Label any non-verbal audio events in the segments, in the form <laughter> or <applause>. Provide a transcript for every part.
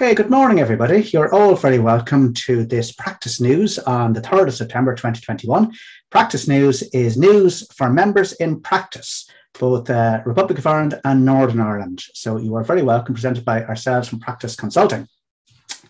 Okay, good morning, everybody. You're all very welcome to this practice news on the 3rd of September 2021. Practice news is news for members in practice, both uh, Republic of Ireland and Northern Ireland. So you are very welcome, presented by ourselves from Practice Consulting.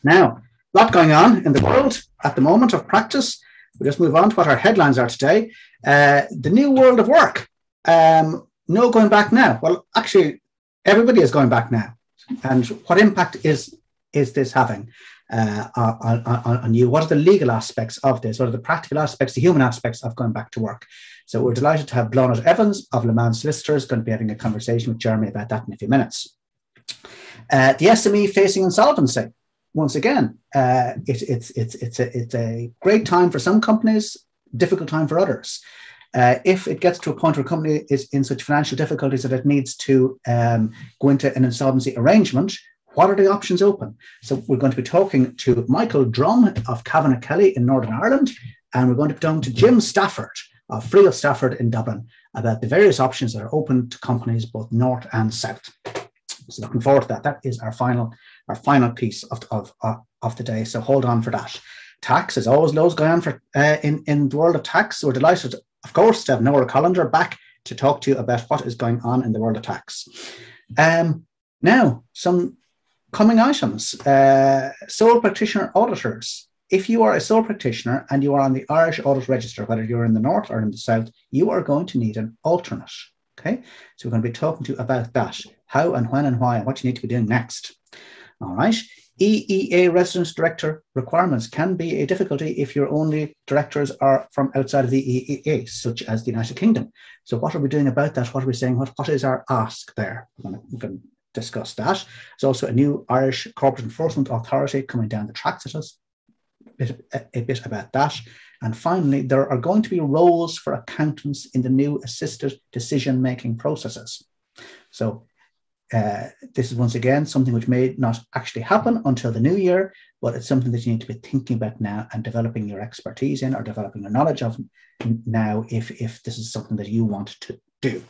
Now, a lot going on in the world at the moment of practice. We'll just move on to what our headlines are today. Uh, the new world of work. Um, no going back now. Well, actually, everybody is going back now and what impact is is this having uh, on, on, on, you? What are the legal aspects of this? What are the practical aspects, the human aspects of going back to work? So we're delighted to have Bláthnaid Evans of Leman Solicitors going to be having a conversation with Jeremy about that in a few minutes. Uh, the SME facing insolvency. Once again, uh, it, it's, it's, it's, a, it's a great time for some companies, difficult time for others. Uh, if it gets to a point where a company is in such financial difficulties that it needs to um, go into an insolvency arrangement, what are the options open? So we're going to be talking to Michael Drumm of Cavanagh Kelly in Northern Ireland, and we're going to be talking to Jim Stafford of Friel Stafford in Dublin about the various options that are open to companies both north and south. So looking forward to that. That is our final our final piece of, of, of the day. So hold on for that. Tax is always loads going on for uh, in in the world of tax. We're delighted of course, to have Norah Collender back to talk to you about what is going on in the world of tax. Um, now, some coming items. Uh, sole practitioner auditors. If you are a sole practitioner and you are on the Irish Audit Register, whether you're in the north or in the south, you are going to need an alternate. Okay, so we're going to be talking to you about that, how and when and why, and what you need to be doing next. All right. EEA residence director requirements can be a difficulty if your only directors are from outside of the EEA, such as the United Kingdom. So, what are we doing about that? What are we saying? What, what is our ask there? We're going, to, discuss that. There's also a new Irish Corporate Enforcement Authority coming down the tracks at us. A bit, a, a bit about that. And finally, there are going to be roles for accountants in the new assisted decision making processes. So, uh, this is once again something which may not actually happen until the new year, but it's something that you need to be thinking about now and developing your expertise in or developing your knowledge of now if, if this is something that you want to do.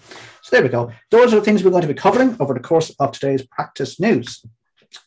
So there we go. Those are the things we're going to be covering over the course of today's practice news.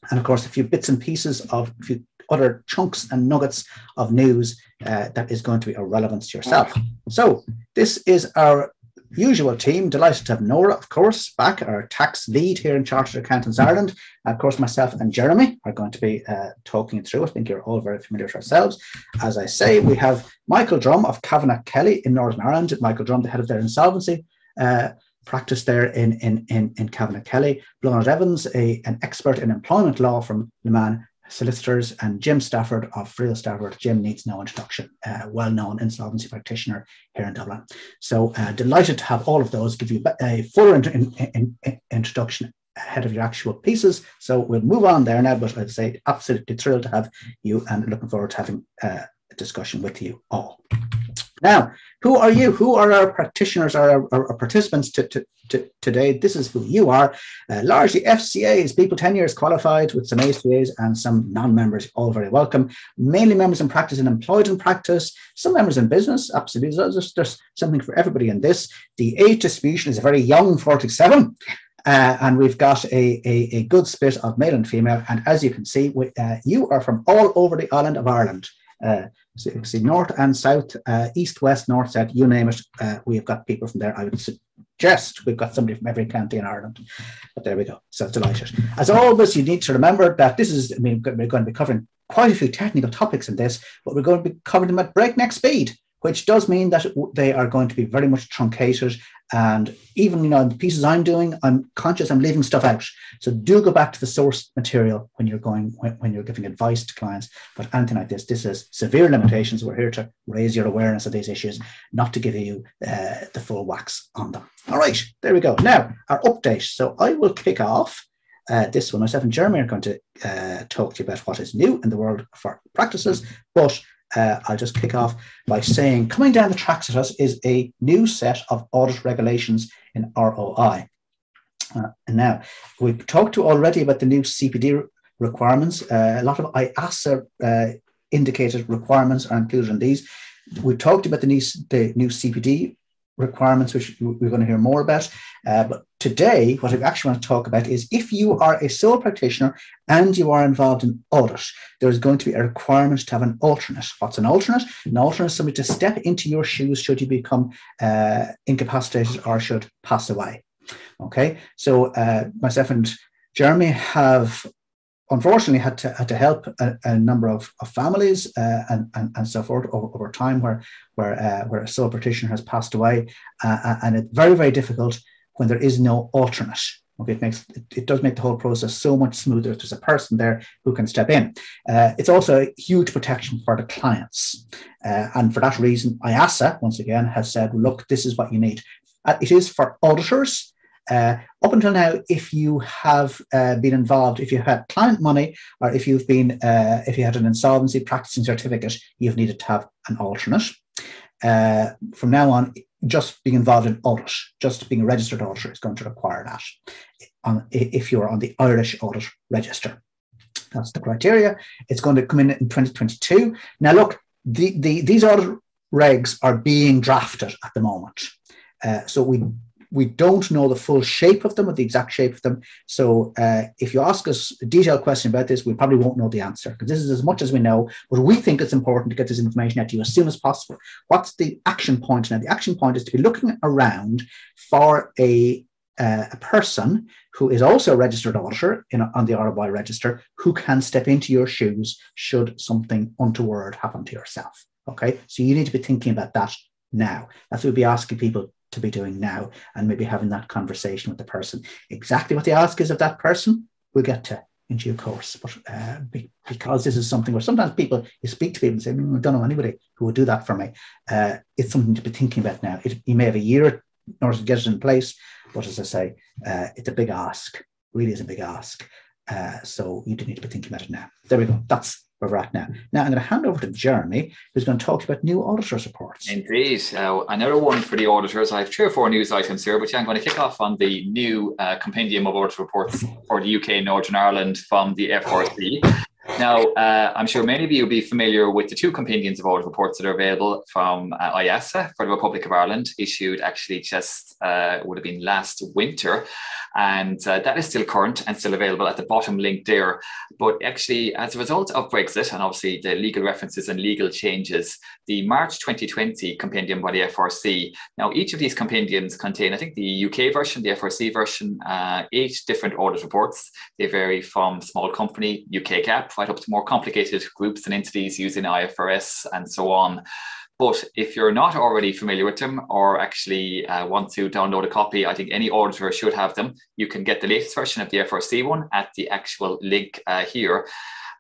And of course, a few bits and pieces of a few other chunks and nuggets of news uh, that is going to be of relevance to yourself. So this is our usual team. Delighted to have Norah, of course, back, our tax lead here in Chartered Accountants Ireland. Of course, myself and Jeremy are going to be uh, talking through. I think you're all very familiar with ourselves. As I say, we have Michael Drumm of Cavanagh Kelly in Northern Ireland. Michael Drumm, the head of their insolvency uh, practice there in, in, in, in Cavanagh Kelly. Bláthnaid Evans, a, an expert in employment law from Leman solicitors, and Jim Stafford of Friel Stafford. Jim needs no introduction, uh, well known insolvency practitioner here in Dublin. So, uh, delighted to have all of those give you a fuller in, in, in, introduction ahead of your actual pieces. So, we'll move on there now, but I'd say absolutely thrilled to have you and looking forward to having uh, a discussion with you all. Now, who are you? Who are our practitioners, our, our, our participants to, to, to, today? This is who you are. Uh, largely FCAs, people 10 years qualified with some ACAs and some non-members, all very welcome. Mainly members in practice and employed in practice, some members in business, absolutely. There's, there's something for everybody in this. The age distribution is a very young 47. Uh, and we've got a, a, a, good split of male and female. And as you can see, we, uh, you are from all over the island of Ireland. Uh, see north and south, uh, east, west, north, south, you name it. Uh, we've got people from there. I would suggest we've got somebody from every county in Ireland. But there we go. So delighted. As always, you need to remember that this is, I mean, we're going to be covering quite a few technical topics in this, but we're going to be covering them at breakneck speed which does mean that they are going to be very much truncated. And even, you know, the pieces I'm doing, I'm conscious I'm leaving stuff out. So do go back to the source material when you're going, when, when you're giving advice to clients. But anything like this, this is severe limitations. We're here to raise your awareness of these issues, not to give you uh, the full wax on them. All right, there we go. Now, our update. So I will kick off. Uh, this one, myself and Jeremy are going to uh, talk to you about what is new in the world for practices, but uh, I'll just kick off by saying coming down the tracks at us is a new set of audit regulations in ROI. Uh, and now, we've talked to already about the new CPD requirements. Uh, a lot of IAASA uh, indicated requirements are included in these. We've talked about the new, the new CPD requirements, which we're going to hear more about. Uh, but today, what I actually want to talk about is if you are a sole practitioner and you are involved in audit, there is going to be a requirement to have an alternate. What's an alternate? An alternate is somebody to step into your shoes should you become uh, incapacitated or should pass away. Okay, so uh, myself and Jeremy have unfortunately had to had to help a, a number of, of families uh, and, and and so forth over, over time where where uh, where a sole practitioner has passed away, uh, uh, and it's very very difficult when there is no alternate. Okay, it makes it, it, does make the whole process so much smoother if there's a person there who can step in. Uh, it's also a huge protection for the clients, uh, and for that reason, IAASA once again has said, look, this is what you need. it is for auditors uh, up until now, if you have uh, been involved, if you had client money, or if you've been, uh, if you had an insolvency practicing certificate, you've needed to have an alternate. Uh, from now on, just being involved in audit, just being a registered auditor is going to require that on, if you're on the Irish audit register. That's the criteria. It's going to come in in 2022. Now, look, the, the, these audit regs are being drafted at the moment. Uh, so we we don't know the full shape of them or the exact shape of them. So uh, if you ask us a detailed question about this, we probably won't know the answer because this is as much as we know. But we think it's important to get this information out to you as soon as possible. What's the action point now? The action point is to be looking around for a uh, a person who is also a registered auditor in, on the ROI register who can step into your shoes should something untoward happen to yourself. Okay, so you need to be thinking about that now. That's what we'll be asking people to be doing now and maybe having that conversation with the person. Exactly what the ask is of that person, we'll get to in due course. But uh, be, because this is something where sometimes people, you speak to people and say, mm, I don't know anybody who would do that for me. Uh, it's something to be thinking about now. It, you may have a year in order to get it in place, but as I say, uh, it's a big ask, really is a big ask. Uh, so you do need to be thinking about it now. There we go. That's where we're at now. Now I'm going to hand over to Jeremy, who's going to talk about new auditors reports. Indeed. Uh, another one for the auditors. I have three or four news items here, but I'm going to kick off on the new uh, compendium of audit reports for the UK and Northern Ireland from the FRC. Now, uh, I'm sure many of you will be familiar with the two compendiums of audit reports that are available from uh, IAASA for the Republic of Ireland, issued actually just uh, would have been last winter. And uh, that is still current and still available at the bottom link there. But actually, as a result of Brexit and obviously the legal references and legal changes, the March 2020 compendium by the FRC. Now, each of these compendiums contain, I think, the UK version, the FRC version, uh, eight different audit reports. They vary from small company, UK GAAP, right up to more complicated groups and entities using IFRS and so on. But if you're not already familiar with them or actually uh, want to download a copy, I think any auditor should have them. You can get the latest version of the FRC one at the actual link uh, here.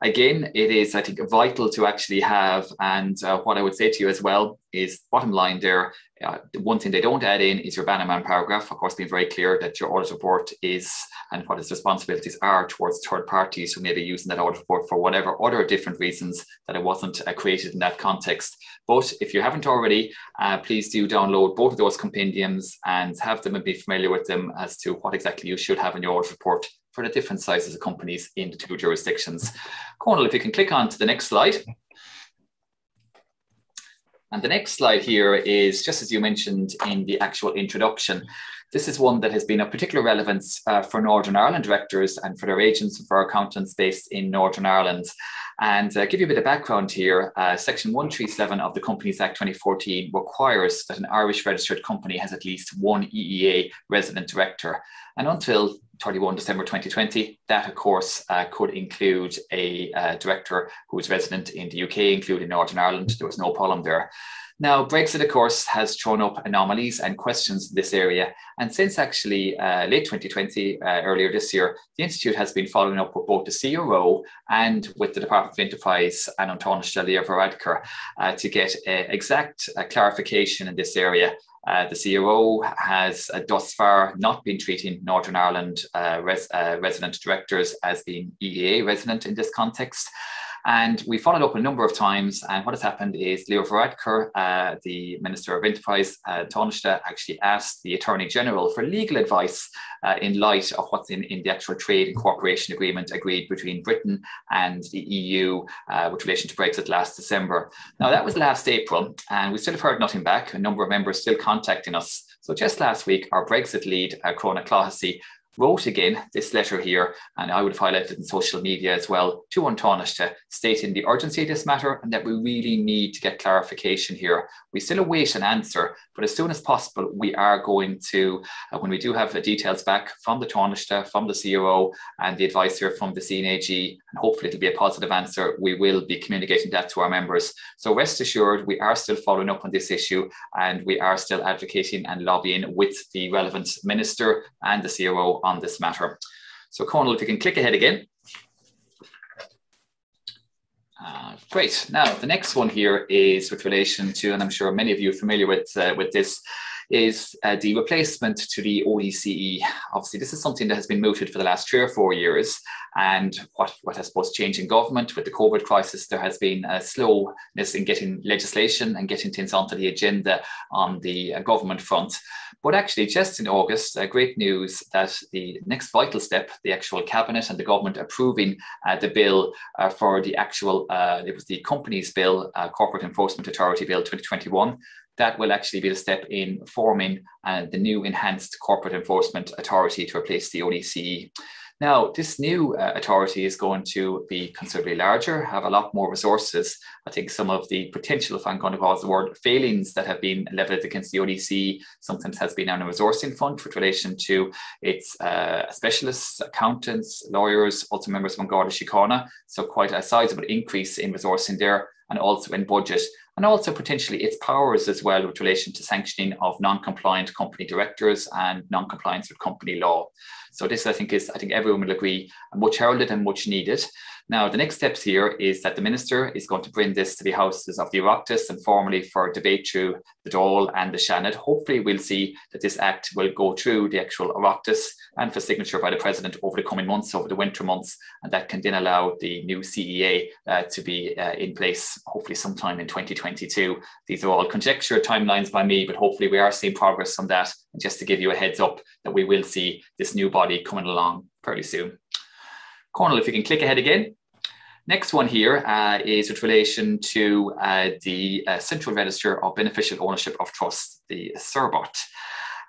Again, it is, I think, vital to actually have. And uh, what I would say to you as well is bottom line there, uh, the one thing they don't add in is your Bannerman paragraph, of course, being very clear that your audit report is and what its responsibilities are towards third parties who may be using that audit report for whatever other different reasons that it wasn't uh, created in that context. But if you haven't already, uh, please do download both of those compendiums and have them and be familiar with them as to what exactly you should have in your audit report for the different sizes of companies in the two jurisdictions. Conal, if you can click on to the next slide. And the next slide here is, just as you mentioned in the actual introduction, this is one that has been of particular relevance uh, for Northern Ireland directors and for their agents and for our accountants based in Northern Ireland. And uh, give you a bit of background here, uh, Section 137 of the Companies Act 2014 requires that an Irish registered company has at least one EEA resident director. And until 31 December 2020. That, of course, uh, could include a uh, director who is resident in the UK, including Northern Ireland. There was no problem there. Now, Brexit, of course, has thrown up anomalies and questions in this area. And since actually uh, late 2020, uh, earlier this year, the Institute has been following up with both the CRO and with the Department of Enterprise and An Tánaiste Varadkar uh, to get exact uh, clarification in this area uh, the CRO has uh, thus far not been treating Northern Ireland res- resident directors as being EEA resident in this context. And we followed up a number of times. And what has happened is Leo Varadkar, uh, the Minister of Enterprise, uh, actually asked the Attorney General for legal advice uh, in light of what's in, in the actual trade and cooperation agreement agreed between Britain and the EU uh, with relation to Brexit last December. Now, that was last April, and we still have heard nothing back. A number of members still contacting us. So just last week, our Brexit lead, uh, Clohessy, wrote again this letter here, and I would have highlighted in social media as well, to An Taoiseach stating the urgency of this matter and that we really need to get clarification here. We still await an answer, but as soon as possible, we are going to, uh, when we do have the details back from the Taoiseach, from the CRO, and the advisor from the CNAG, and hopefully it'll be a positive answer, we will be communicating that to our members. So rest assured, we are still following up on this issue, and we are still advocating and lobbying with the relevant minister and the CRO on this matter. So Conal, if you can click ahead again. Uh, great. Now, the next one here is with relation to, and I'm sure many of you are familiar with, uh, with this, is uh, the replacement to the ODCE. Obviously, this is something that has been mooted for the last three or four years. And what, what I suppose changed in government with the COVID crisis, there has been a slowness in getting legislation and getting things onto the agenda on the uh, government front. But actually, just in August, uh, great news that the next vital step, the actual cabinet and the government approving uh, the bill uh, for the actual, uh, it was the companies bill, uh, Corporate Enforcement Authority Bill 2021. That will actually be the step in forming uh, the new enhanced corporate enforcement authority to replace the ODCE. Now, this new uh, authority is going to be considerably larger, have a lot more resources. I think some of the potential, if I'm going to cause the word, failings that have been leveled against the ODC sometimes has been on a resourcing fund with relation to its uh, specialists, accountants, lawyers, also members of An Garda Síochána. So quite a sizable increase in resourcing there and also in budget and also potentially its powers as well with relation to sanctioning of non-compliant company directors and non-compliance with company law. So this, I think, is I think everyone will agree much heralded and much needed. Now, the next steps here is that the minister is going to bring this to the houses of the Oireachtas and formally for debate through the Dáil and the Seanad. Hopefully, we'll see that this act will go through the actual Oireachtas and for signature by the president over the coming months, over the winter months, and that can then allow the new CEA uh, to be uh, in place hopefully sometime in 2022. These are all conjecture timelines by me, but hopefully we are seeing progress on that. And just to give you a heads up that we will see this new body coming along fairly soon. Conal, if you can click ahead again. Next one here uh, is with relation to uh, the uh, Central Register of Beneficial Ownership of Trust, the CERBOT.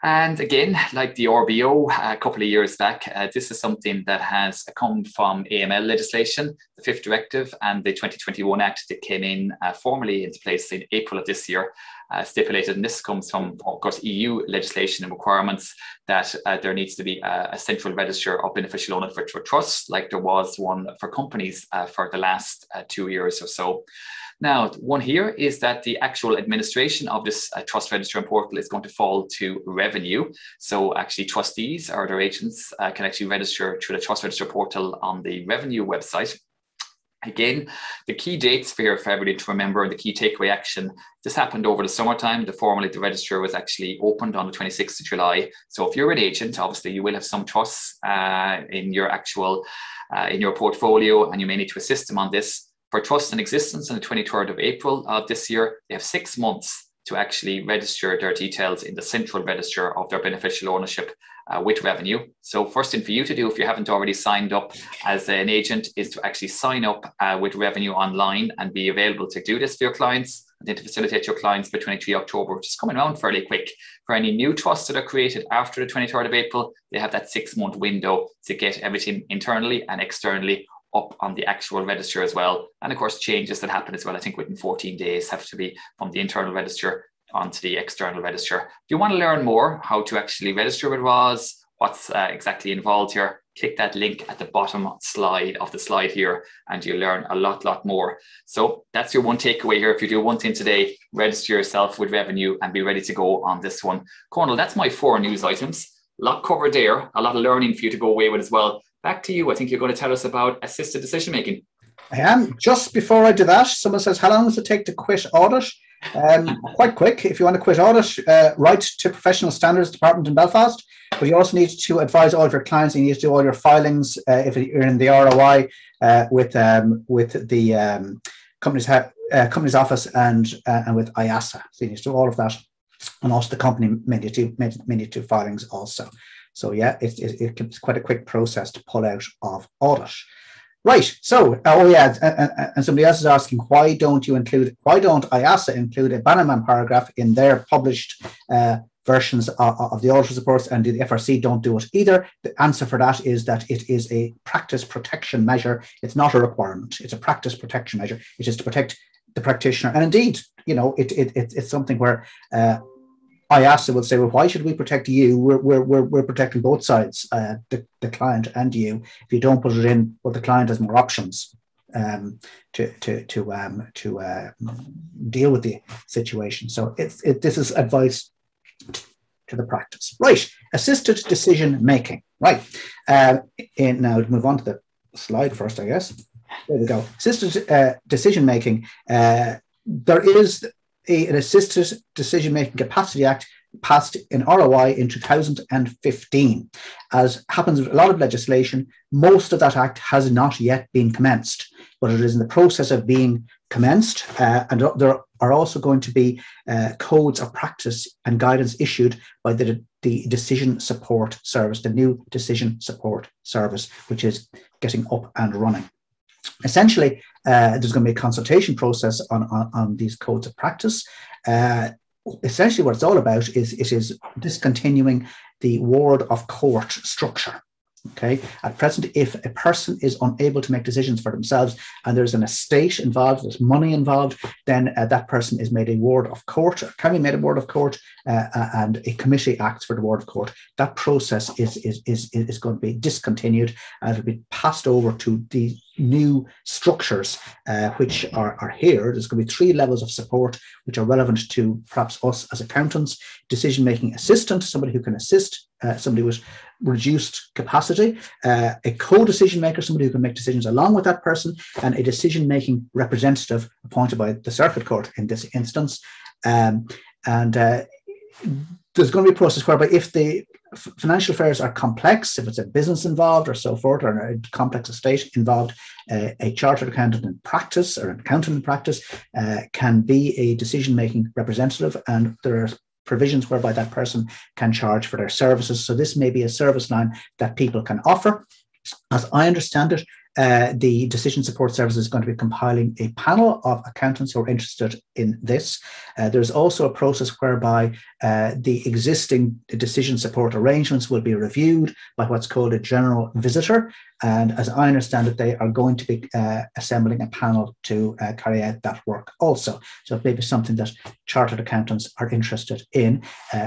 And again, like the RBO a couple of years back, uh, this is something that has come from AML legislation, the fifth directive, and the 2021 Act that came in uh, formally into place in April of this year, uh, stipulated. And this comes from, of course, EU legislation and requirements that uh, there needs to be a, a, central register of beneficial ownership for trusts, like there was one for companies uh, for the last uh, two years or so. Now, one here is that the actual administration of this uh, trust register and portal is going to fall to revenue. So actually trustees or their agents uh, can actually register through the trust register portal on the revenue website. Again, the key dates for, for everybody to remember and the key takeaway action. This happened over the summertime. The formally the register was actually opened on the 26th of July. So if you're an agent, obviously you will have some trusts uh, in your actual uh, in your portfolio, and you may need to assist them on this for trust in existence on the 23rd of April of this year, they have six months to actually register their details in the central register of their beneficial ownership uh, with revenue. So first thing for you to do, if you haven't already signed up as an agent, is to actually sign up uh, with revenue online and be available to do this for your clients and then to facilitate your clients by 23 October, which is coming around fairly quick. For any new trusts that are created after the 23rd of April, they have that six month window to get everything internally and externally up on the actual register as well. And of course, changes that happen as well, I think within 14 days have to be from the internal register onto the external register. If you want to learn more how to actually register with ROS, what's uh, exactly involved here, click that link at the bottom slide of the slide here and you'll learn a lot, lot more. So that's your one takeaway here. If you do one thing today, register yourself with revenue and be ready to go on this one. Conal, that's my four news items. A lot covered there, a lot of learning for you to go away with as well back to you. I think you're going to tell us about assisted decision making. I am. Just before I do that, someone says, How long does it take to quit audit? Um, quite quick. If you want to quit audit, uh, write to Professional Standards Department in Belfast. but you also need to advise all of your clients. You need to do all your filings uh, if you're in the ROI uh, with um, with the um, company's uh, company's office and uh, and with IAASA. So you need to do all of that, and also the company may need to may, may need to do filings also. So yeah, it, it, it's quite a quick process to pull out of audit. Right. So, oh yeah, and, and, somebody else is asking why don't you include? Why don't IAASA include a Bannerman paragraph in their published uh, versions of, of, the auditor's reports, and the FRC don't do it either? The answer for that is that it is a practice protection measure. It's not a requirement. It's a practice protection measure. It is to protect the practitioner, and indeed, you know, it, it, it it's something where uh, IAASA will say, well, why should we protect you? We're, we're, we're, we're protecting both sides, uh, the, the client and you. If you don't put it in, well, the client has more options um, to, to, to, um, to uh, deal with the situation. So it's, it, this is advice to the practice. Right, assisted decision making. Right, uh, and now move on to the slide first, I guess. There we go. Assisted uh, decision making. Uh, there is a, an Assisted Decision Making Capacity Act passed in ROI in 2015. As happens with a lot of legislation, most of that act has not yet been commenced, but it is in the process of being commenced. Uh, and there are also going to be uh, codes of practice and guidance issued by the, the Decision Support Service, the new Decision Support Service, which is getting up and running essentially, uh, there's going to be a consultation process on, on, on these codes of practice. Uh, essentially, what it's all about is it is discontinuing the ward of court structure. Okay. At present, if a person is unable to make decisions for themselves and there's an estate involved, there's money involved, then uh, that person is made a ward of court, can be made a ward of court, uh, uh, and a committee acts for the ward of court. That process is, is, is, is going to be discontinued and it'll be passed over to the new structures uh, which are, are here. There's going to be three levels of support which are relevant to perhaps us as accountants decision making assistant, somebody who can assist uh, somebody with reduced capacity, uh, a co decision maker, somebody who can make decisions along with that person, and a decision making representative appointed by the circuit court in this instance. Um, and uh, there's going to be a process whereby if the financial affairs are complex, if it's a business involved or so forth, or a complex estate involved, uh, a chartered accountant in practice or an accountant in practice uh, can be a decision making representative. And there are provisions whereby that person can charge for their services. So this may be a service line that people can offer. As I understand it, uh, the Decision Support Service is going to be compiling a panel of accountants who are interested in this. Uh, there's also a process whereby uh, the existing decision support arrangements will be reviewed by what's called a general visitor. And as I understand it, they are going to be uh, assembling a panel to uh, carry out that work also. So it may be something that chartered accountants are interested in.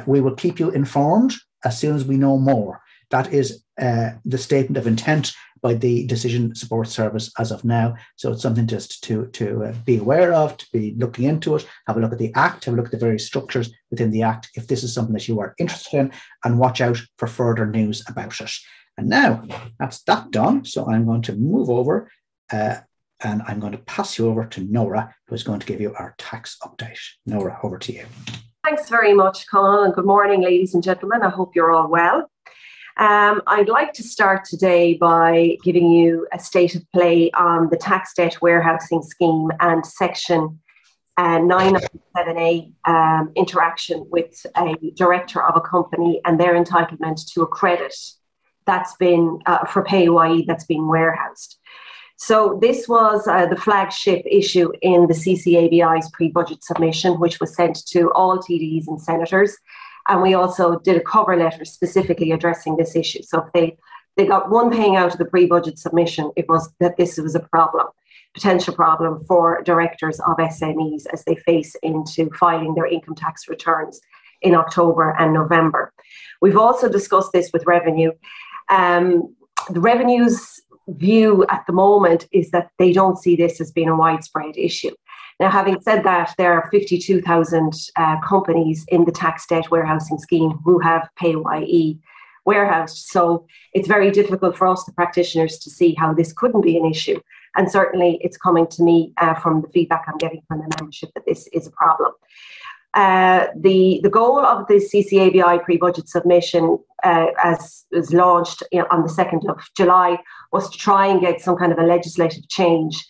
We will keep you informed as soon as we know more. That is uh, the statement of intent by the Decision Support Service as of now. So it's something just to, to uh, be aware of, to be looking into it, have a look at the Act, have a look at the various structures within the Act if this is something that you are interested in, and watch out for further news about it. And now that's that done. So I'm going to move over uh, and I'm going to pass you over to Norah, who's going to give you our tax update. Norah, over to you. Thanks very much, Colin, and good morning, ladies and gentlemen. I hope you're all well. Um, I'd like to start today by giving you a state of play on the tax debt warehousing scheme and section uh, 997A um, interaction with a director of a company and their entitlement to a credit that's been uh, for PAYE that's been warehoused. So this was uh, the flagship issue in the CCABI's pre-budget submission, which was sent to all TDs and senators and we also did a cover letter specifically addressing this issue. So if they, they got one thing out of the pre-budget submission, it was that this was a problem, potential problem for directors of SMEs as they face into filing their income tax returns in October and November. We've also discussed this with revenue. Um, the revenues view at the moment is that they don't see this as being a widespread issue. Now, having said that, there are 52,000 uh, companies in the tax debt warehousing scheme who have PAYE warehoused. So it's very difficult for us, the practitioners, to see how this couldn't be an issue. And certainly it's coming to me uh, from the feedback I'm getting from the membership that this is a problem. Uh, the, the goal of the CCABI pre-budget submission, uh, as was launched you know, on the 2nd of July, was to try and get some kind of a legislative change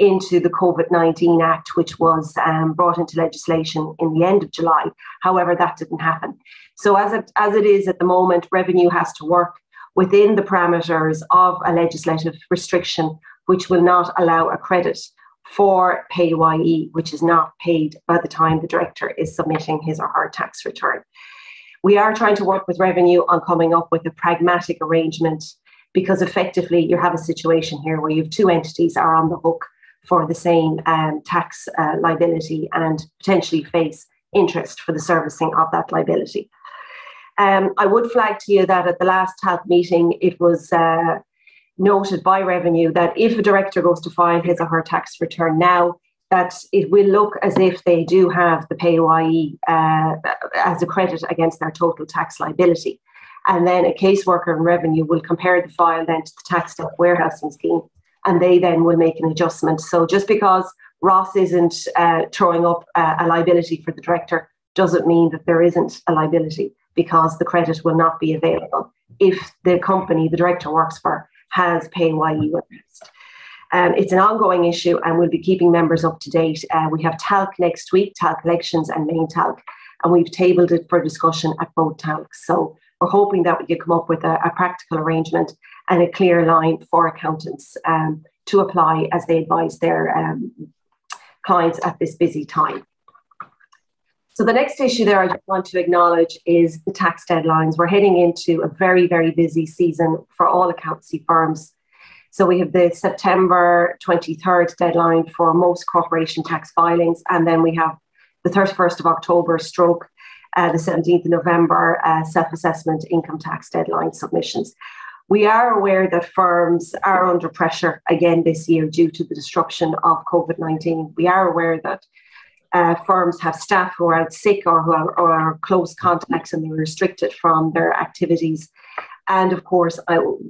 into the COVID 19 Act, which was um, brought into legislation in the end of July. However, that didn't happen. So, as it, as it is at the moment, revenue has to work within the parameters of a legislative restriction, which will not allow a credit for PAYE, which is not paid by the time the director is submitting his or her tax return. We are trying to work with revenue on coming up with a pragmatic arrangement because effectively you have a situation here where you have two entities are on the hook for the same um, tax uh, liability and potentially face interest for the servicing of that liability. Um, I would flag to you that at the last TALC meeting, it was uh, noted by revenue that if a director goes to file his or her tax return now, that it will look as if they do have the PAYE uh, as a credit against their total tax liability. And then a caseworker in revenue will compare the file then to the tax debt warehousing scheme, and they then will make an adjustment. So just because ROS isn't uh, throwing up uh, a liability for the director doesn't mean that there isn't a liability because the credit will not be available if the company the director works for has PAYE interest. Um, it's an ongoing issue and we'll be keeping members up to date. Uh, we have TALC next week, TALC elections and main TALC, and we've tabled it for discussion at both TALCs. So we're hoping that we can come up with a, a practical arrangement and a clear line for accountants um, to apply as they advise their um, clients at this busy time. So the next issue there I just want to acknowledge is the tax deadlines. We're heading into a very, very busy season for all accountancy firms. So we have the September 23rd deadline for most corporation tax filings, and then we have the 31st of October stroke uh, the 17th of November uh, self-assessment income tax deadline submissions. We are aware that firms are under pressure again this year due to the disruption of COVID-19. We are aware that uh, firms have staff who are out sick or who are, or are close contacts and they're restricted from their activities. And of course,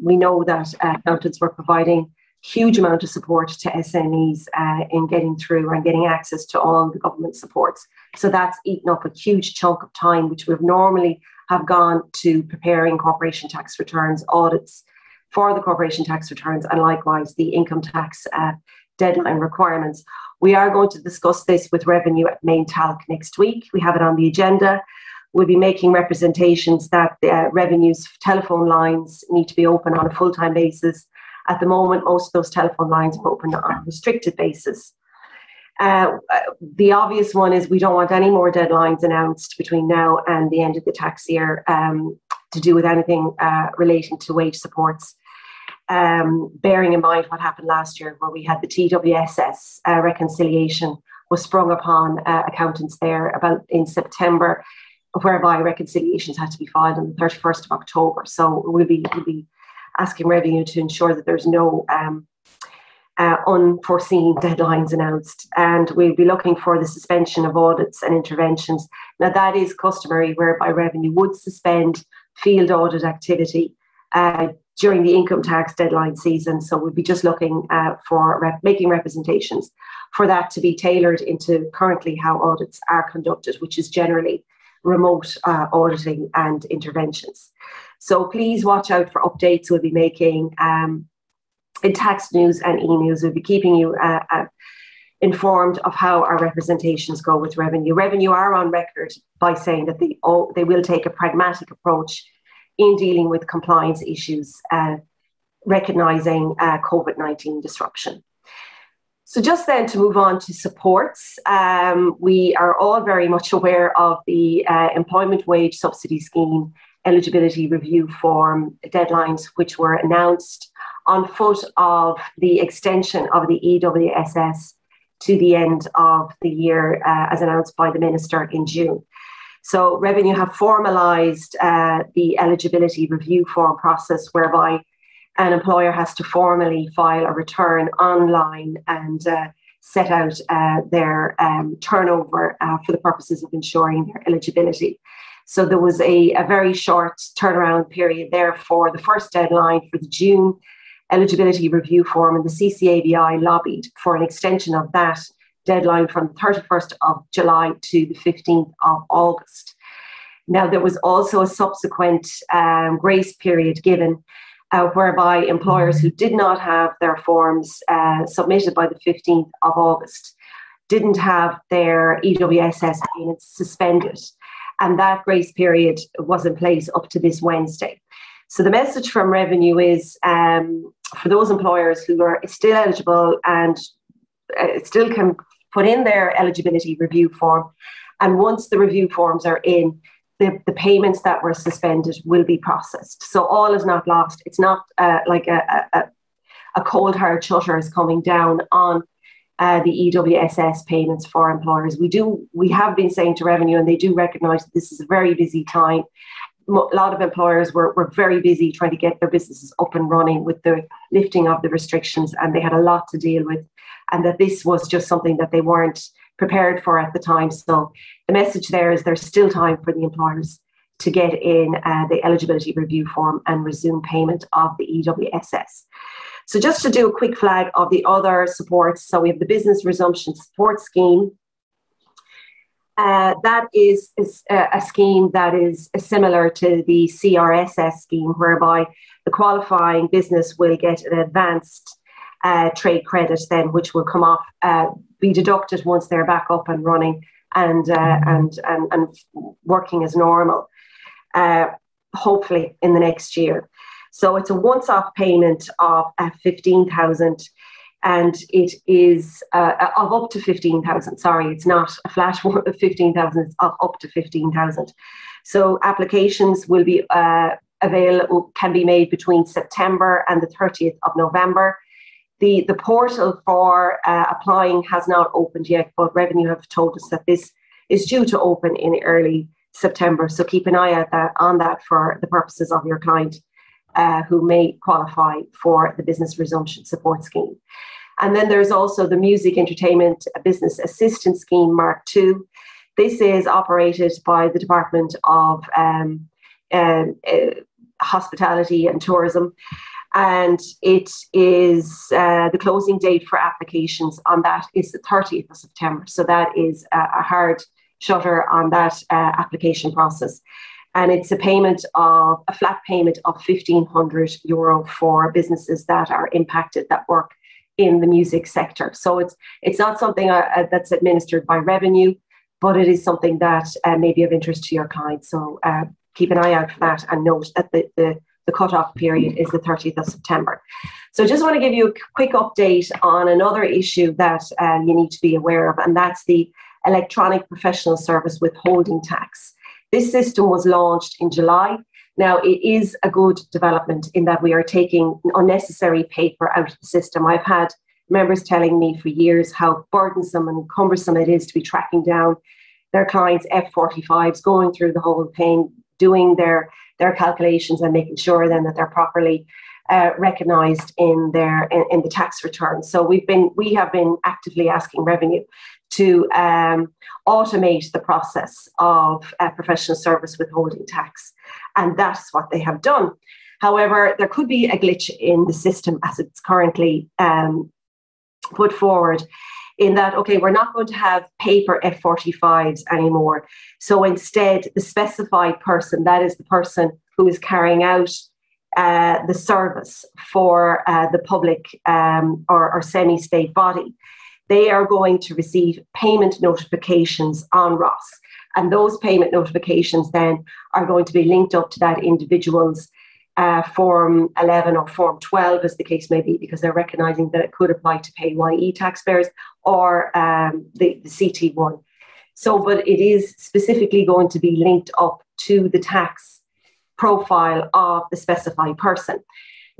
we know that uh, accountants were providing huge amount of support to SMEs uh, in getting through and getting access to all the government supports. So that's eaten up a huge chunk of time, which would normally have gone to preparing corporation tax returns, audits for the corporation tax returns, and likewise the income tax uh, deadline requirements. We are going to discuss this with revenue at main talc next week. We have it on the agenda. We'll be making representations that uh, revenue's telephone lines need to be open on a full time basis. At the moment, most of those telephone lines are open on a restricted basis. Uh, the obvious one is we don't want any more deadlines announced between now and the end of the tax year um, to do with anything uh, relating to wage supports um, bearing in mind what happened last year, where we had the TWSS uh, reconciliation was sprung upon uh, accountants there about in September, whereby reconciliations had to be filed on the 31st of October. So we'll be, we'll be asking revenue to ensure that there's no um, uh, unforeseen deadlines announced. And we'll be looking for the suspension of audits and interventions. Now, that is customary, whereby revenue would suspend field audit activity uh, during the income tax deadline season. So we'll be just looking uh, for rep- making representations for that to be tailored into currently how audits are conducted, which is generally remote uh, auditing and interventions. So please watch out for updates we'll be making um, in tax news and e-news. We'll be keeping you uh, uh, informed of how our representations go with revenue. Revenue are on record by saying that they, they will take a pragmatic approach in dealing with compliance issues, uh, recognizing uh, COVID 19 disruption. So, just then to move on to supports, um, we are all very much aware of the uh, Employment Wage Subsidy Scheme eligibility review form deadlines, which were announced on foot of the extension of the EWSS to the end of the year, uh, as announced by the Minister in June. So Revenue have formalised uh, the eligibility review form process whereby an employer has to formally file a return online and uh, set out uh, their um, turnover uh, for the purposes of ensuring their eligibility. So there was a, a very short turnaround period there for the first deadline for the June eligibility review form, and the CCABI lobbied for an extension of that deadline from the 31st of July to the 15th of August. Now, there was also a subsequent um, grace period given uh, whereby employers who did not have their forms uh, submitted by the 15th of August didn't have their EWSS payments suspended. And that grace period was in place up to this Wednesday. So the message from revenue is um, for those employers who are still eligible and uh, still can put in their eligibility review form. And once the review forms are in, the, the payments that were suspended will be processed. So all is not lost. It's not uh, like a, a, a, cold hard shutter is coming down on uh, the EWSS payments for employers. We do we have been saying to revenue, and they do recognise that this is a very busy time. A lot of employers were, were very busy trying to get their businesses up and running with the lifting of the restrictions, and they had a lot to deal with, and that this was just something that they weren't prepared for at the time. So the message there is there's still time for the employers to get in uh, the eligibility review form and resume payment of the EWSS. So just to do a quick flag of the other supports. So we have the Business Resumption Support Scheme. Uh, that is, is a, a, scheme that is similar to the CRSS scheme, whereby the qualifying business will get an advanced uh, trade credit then, which will come off, uh, be deducted once they're back up and running and uh, and, and and working as normal. Uh, hopefully in the next year. So it's a once-off payment of uh, fifteen thousand, and it is uh, of up to fifteen thousand. Sorry, it's not a flat <laughs> of fifteen thousand. It's of up to fifteen thousand. So applications will be uh, available can be made between September and the thirtieth of November. The, the portal for uh, applying has not opened yet, but Revenue have told us that this is due to open in early September. So keep an eye out that, on that for the purposes of your client uh, who may qualify for the Business Resumption Support Scheme. And then there's also the Music Entertainment Business Assistance Scheme Mark II. This is operated by the Department of um, um, uh, Hospitality and Tourism and it is uh, the closing date for applications on that is the 30th of September. So that is a, a hard shutter on that uh, application process. And it's a payment of a flat payment of 1500 euro for businesses that are impacted that work in the music sector. So it's it's not something uh, uh that's administered by revenue, but it is something that uh, may be of interest to your clients. So uh, keep an eye out for that and note that the, the the cutoff period is the 30th of September. So, just want to give you a quick update on another issue that uh, you need to be aware of, and that's the electronic professional service withholding tax. This system was launched in July. Now, it is a good development in that we are taking unnecessary paper out of the system. I've had members telling me for years how burdensome and cumbersome it is to be tracking down their clients' F45s, going through the whole thing, doing their their calculations and making sure then that they're properly uh, recognized in their in, in, the tax return. So we've been we have been actively asking revenue to um, automate the process of uh, professional service withholding tax, and that's what they have done. However, there could be a glitch in the system as it's currently um, put forward in that, okay, we're not going to have paper F45s anymore. So instead, the specified person, that is the person who is carrying out uh, the service for uh, the public um, or, or semi state body, they are going to receive payment notifications on ROS. And those payment notifications then are going to be linked up to that individual's uh, Form 11 or Form 12, as the case may be, because they're recognizing that it could apply to PAYE taxpayers or um, the, the CT1. So, but it is specifically going to be linked up to the tax profile of the specified person.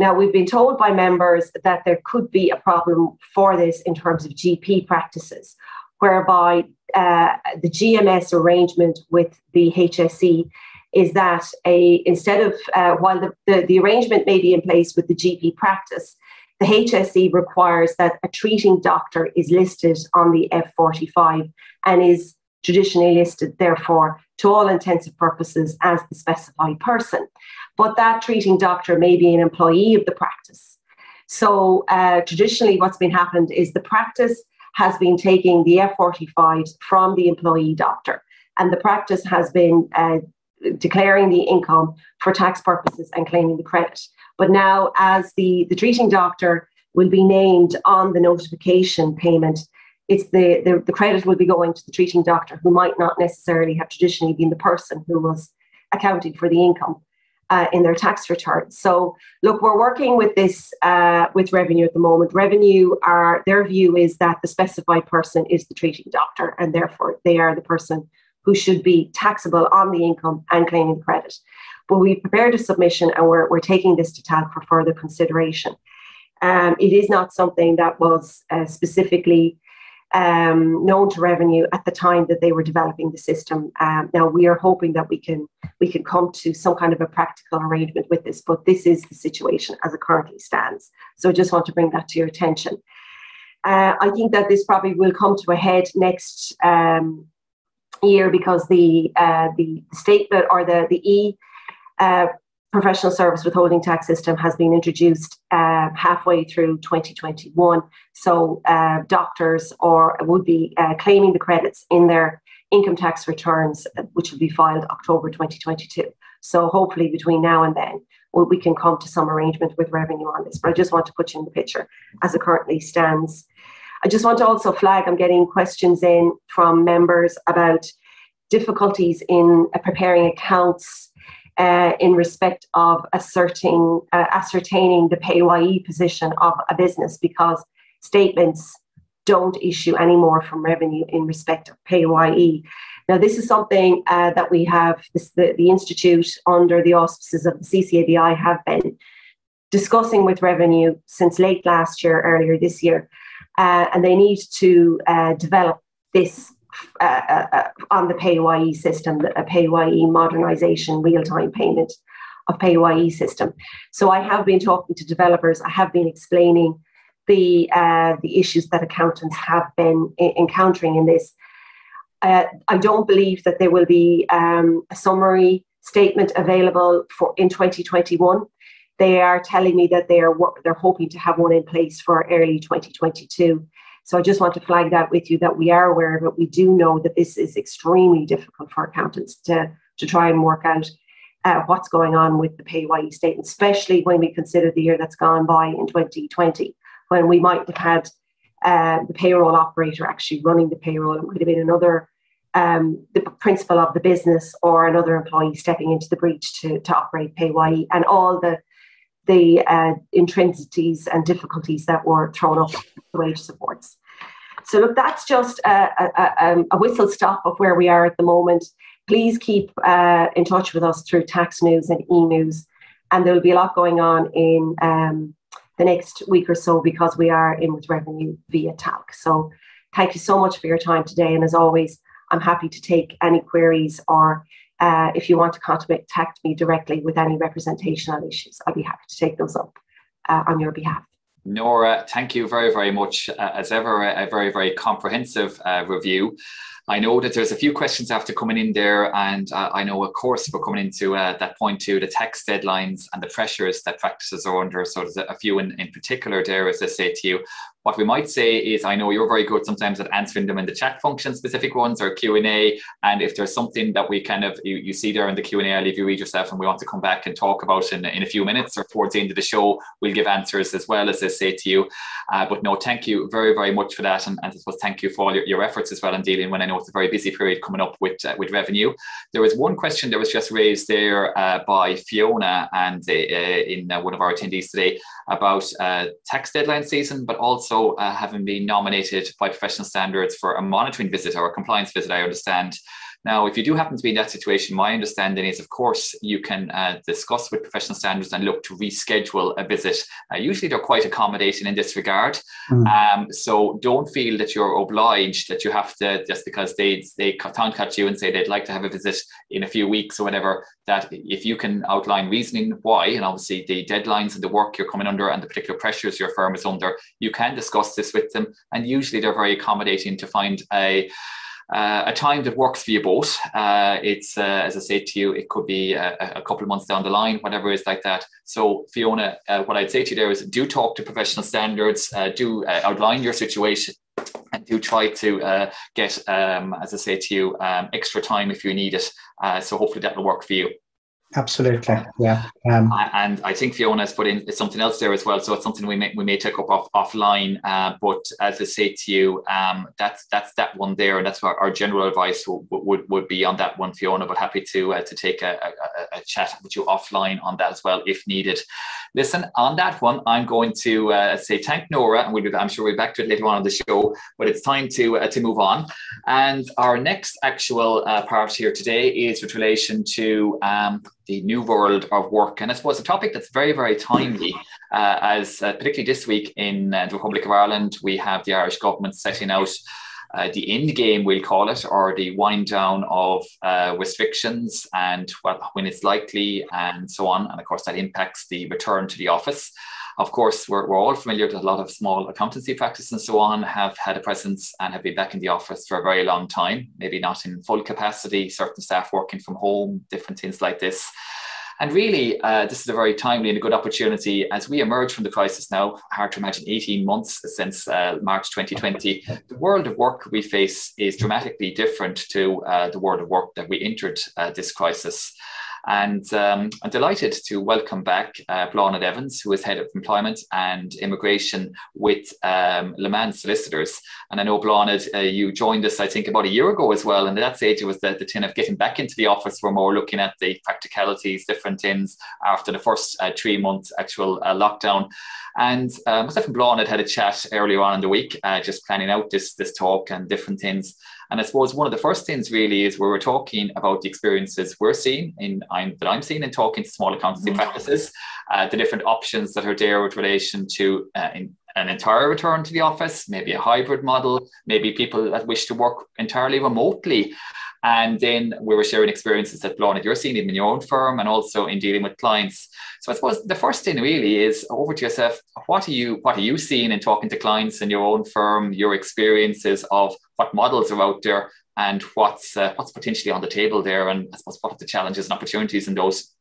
Now, we've been told by members that there could be a problem for this in terms of GP practices, whereby uh, the GMS arrangement with the HSE is that a instead of uh, while the, the, the arrangement may be in place with the GP practice, the HSE requires that a treating doctor is listed on the F45 and is traditionally listed, therefore, to all intents and purposes, as the specified person. But that treating doctor may be an employee of the practice. So, uh, traditionally, what's been happened is the practice has been taking the F45s from the employee doctor. And the practice has been uh, declaring the income for tax purposes and claiming the credit. But now, as the, the treating doctor will be named on the notification payment, it's the, the, the credit will be going to the treating doctor who might not necessarily have traditionally been the person who was accounting for the income uh, in their tax return. So, look, we're working with this uh, with revenue at the moment. Revenue are their view is that the specified person is the treating doctor, and therefore they are the person who should be taxable on the income and claiming credit. But we prepared a submission, and we're we're taking this to TALC for further consideration. Um, it is not something that was uh, specifically um, known to revenue at the time that they were developing the system. Um, now we are hoping that we can we can come to some kind of a practical arrangement with this, but this is the situation as it currently stands. So I just want to bring that to your attention. Uh, I think that this probably will come to a head next um, year because the uh, the statement or the the e uh, professional service withholding tax system has been introduced uh, halfway through 2021. So uh, doctors or would be uh, claiming the credits in their income tax returns, which will be filed October 2022. So hopefully between now and then, we can come to some arrangement with revenue on this. But I just want to put you in the picture as it currently stands. I just want to also flag I'm getting questions in from members about difficulties in uh, preparing accounts uh, in respect of asserting, uh, ascertaining the PAYE position of a business because statements don't issue any more from revenue in respect of PAYE. Now, this is something uh, that we have, this, the, the Institute under the auspices of the CCABI have been discussing with revenue since late last year, earlier this year, uh, and they need to uh, develop this uh, uh, uh, on the PAYE system, a PAYE modernization real-time payment of PAYE system. So I have been talking to developers. I have been explaining the uh, the issues that accountants have been I- encountering in this. Uh, I don't believe that there will be um, a summary statement available for in 2021. They are telling me that they are they're hoping to have one in place for early 2022. So I just want to flag that with you that we are aware of it. We do know that this is extremely difficult for accountants to, to try and work out uh, what's going on with the PAYE statement, especially when we consider the year that's gone by in 2020, when we might have had uh, the payroll operator actually running the payroll. It might have been another, um, the principal of the business or another employee stepping into the breach to, to operate PAYE and all the the uh, intrinsities and difficulties that were thrown up the wage supports. So look, that's just a, a, um, a, whistle stop of where we are at the moment. Please keep uh, in touch with us through tax news and e-news, and there will be a lot going on in um, the next week or so because we are in with revenue via TALC. So thank you so much for your time today, and as always, I'm happy to take any queries or uh, if you want to contact me directly with any representational issues, I'll be happy to take those up uh, on your behalf. Norah, thank you very, very much. Uh, as ever, a, a, very, very comprehensive uh, review. I know that there's a few questions after coming in there, and uh, I know, of course, we're coming into uh, that point too the tax deadlines and the pressures that practices are under. So there's a few in, in particular there, as I say to you. What we might say is, I know you're very good sometimes at answering them in the chat function, specific ones or Q and A. And if there's something that we kind of you, you see there in the Q and A, I'll leave you read yourself, and we want to come back and talk about in, in a few minutes or towards the end of the show, we'll give answers as well as I say to you. Uh, but no, thank you very very much for that, and, and I suppose thank you for all your, your efforts as well in dealing when I know a very busy period coming up with uh, with revenue. There was one question that was just raised there uh, by Fiona and uh, in uh, one of our attendees today about uh, tax deadline season, but also uh, having been nominated by professional standards for a monitoring visit or a compliance visit, I understand. Now, if you do happen to be in that situation, my understanding is, of course, you can uh, discuss with professional standards and look to reschedule a visit. Uh, usually, they're quite accommodating in this regard. Mm. Um, so don't feel that you're obliged that you have to just because they they contact you and say they'd like to have a visit in a few weeks or whatever. That if you can outline reasoning why, and obviously the deadlines and the work you're coming under and the particular pressures your firm is under, you can discuss this with them. And usually, they're very accommodating to find a uh, a time that works for you both. Uh, it's, uh, as I said to you, it could be a, a, couple of months down the line, whatever is like that. So, Fiona, uh, what I'd say to you there is do talk to professional standards, uh, do uh, outline your situation and do try to uh, get, um, as I say to you, um, extra time if you need it. Uh, so hopefully that will work for you. Absolutely, yeah. Um, and I think Fiona has put in something else there as well. So it's something we may we may take up off, offline. Uh, but as I say to you, um, that's that's that one there, and that's what our general advice would would, would be on that one, Fiona. But happy to uh, to take a, a, a, chat with you offline on that as well if needed. Listen, on that one, I'm going to uh, say thank Norah, and we'll be, I'm sure we'll be back to it later on in the show. But it's time to uh, to move on. And our next actual uh, part here today is with relation to. Um, the new world of work. And I suppose a topic that's very, very timely, uh, as uh, particularly this week in uh, the Republic of Ireland, we have the Irish government setting out uh, the end game, we'll call it, or the wind down of uh, restrictions and what, when it's likely and so on. And of course, that impacts the return to the office. Of course, we're, we're all familiar with a lot of small accountancy practices and so on have had a presence and have been back in the office for a very long time, maybe not in full capacity, certain staff working from home, different things like this. And really, uh, this is a very timely and a good opportunity as we emerge from the crisis now. Hard to imagine 18 months since uh, March 2020. The world of work we face is dramatically different to uh, the world of work that we entered uh, this crisis. And um, I'm delighted to welcome back uh, Evans, who is Head of Employment and Immigration with um, Leman Solicitors. And I know, Bláthnaid, uh, you joined us, I think, about a year ago as well. And at that stage, it was the, the tin of getting back into the office. We're more looking at the practicalities, different things after the first uh, three months actual uh, lockdown. And uh, myself and Bláthnaid had a chat earlier on in the week, uh, just planning out this, this talk and different things. And I suppose one of the first things really is where we're talking about the experiences we're seeing in I'm, that I'm seeing in talking to small accountancy mm-hmm. practices, uh, the different options that are there with relation to uh, in, an entire return to the office, maybe a hybrid model, maybe people that wish to work entirely remotely. And then we were sharing experiences that Bláthnaid you're seeing in your own firm and also in dealing with clients. So I suppose the first thing really is over to yourself. What are you what are you seeing in talking to clients in your own firm? Your experiences of what models are out there and what's uh, what's potentially on the table there, and I suppose what are the challenges and opportunities in those.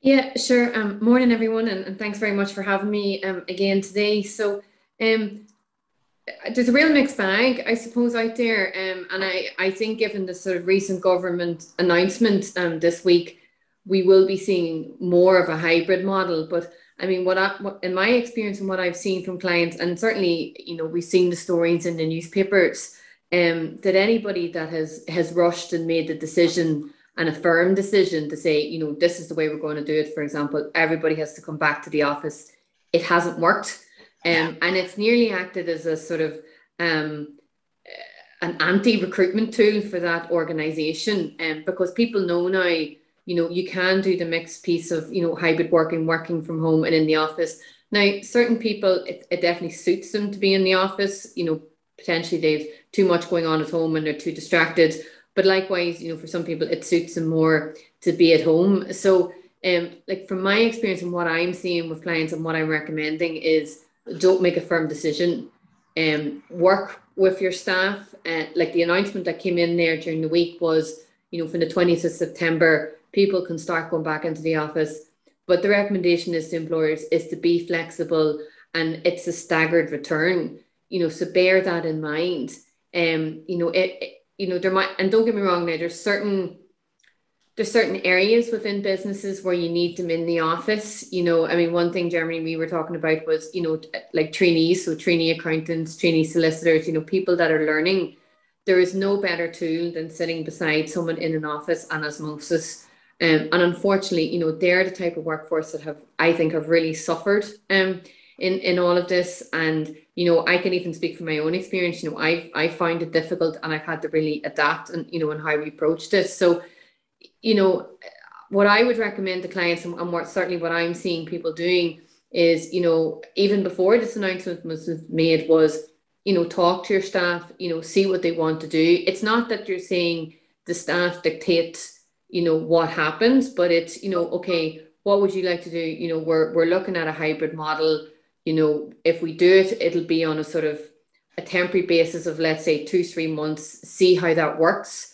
Yeah, sure. Um, morning, everyone, and, and thanks very much for having me um, again today. So, um, there's a real mixed bag, I suppose, out there. Um, and I, I think given the sort of recent government announcement um, this week, we will be seeing more of a hybrid model. But I mean, what, I, what in my experience and what I've seen from clients, and certainly, you know, we've seen the stories in the newspapers, um, that anybody that has has rushed and made the decision and a firm decision to say, you know, this is the way we're going to do it. For example, everybody has to come back to the office. It hasn't worked um, and it's nearly acted as a sort of um, an anti-recruitment tool for that organization um, because people know now you know you can do the mixed piece of you know hybrid working working from home and in the office. Now certain people it, it definitely suits them to be in the office. You know potentially they've too much going on at home and they're too distracted. But likewise you know for some people it suits them more to be at home. So um like from my experience and what i'm seeing with clients and what i'm recommending is don't make a firm decision. Um, work with your staff. Uh, like the announcement that came in there during the week was, you know, from the 20th of September, people can start going back into the office. But the recommendation is to employers is to be flexible and it's a staggered return. You know, so bear that in mind. Um, you know, it, it you know, there might and don't get me wrong now, there's certain there's certain areas within businesses where you need them in the office. You know, I mean, one thing, Jeremy, we were talking about was, you know, like trainees, so trainee accountants, trainee solicitors, you know, people that are learning. There is no better tool than sitting beside someone in an office and osmosis. Um, and unfortunately, you know, they're the type of workforce that have, I think, have really suffered um, in in all of this. And you know, I can even speak from my own experience. You know, I've I find it difficult, and I've had to really adapt and you know, and how we approach this. So you know, what I would recommend to clients and, and what certainly what I'm seeing people doing is, you know, even before this announcement was made was, you know, talk to your staff, you know, see what they want to do. It's not that you're saying the staff dictate, you know, what happens, but it's, you know, okay, what would you like to do? You know, we're we're looking at a hybrid model. You know, if we do it, it'll be on a sort of a temporary basis of let's say two, three months, see how that works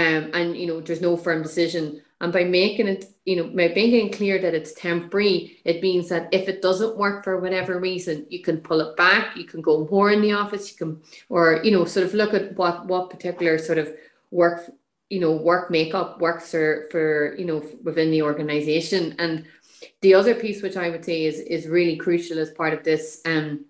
um, and you know there's no firm decision And by making it, you know, by making it clear that it's temporary, it means that if it doesn't work for whatever reason, you can pull it back, you can go more in the office, you can, or, you know, sort of look at what, what particular sort of work, you know, work makeup works for, for, you know, within the organization. And the other piece, which I would say is, is really crucial as part of this, um,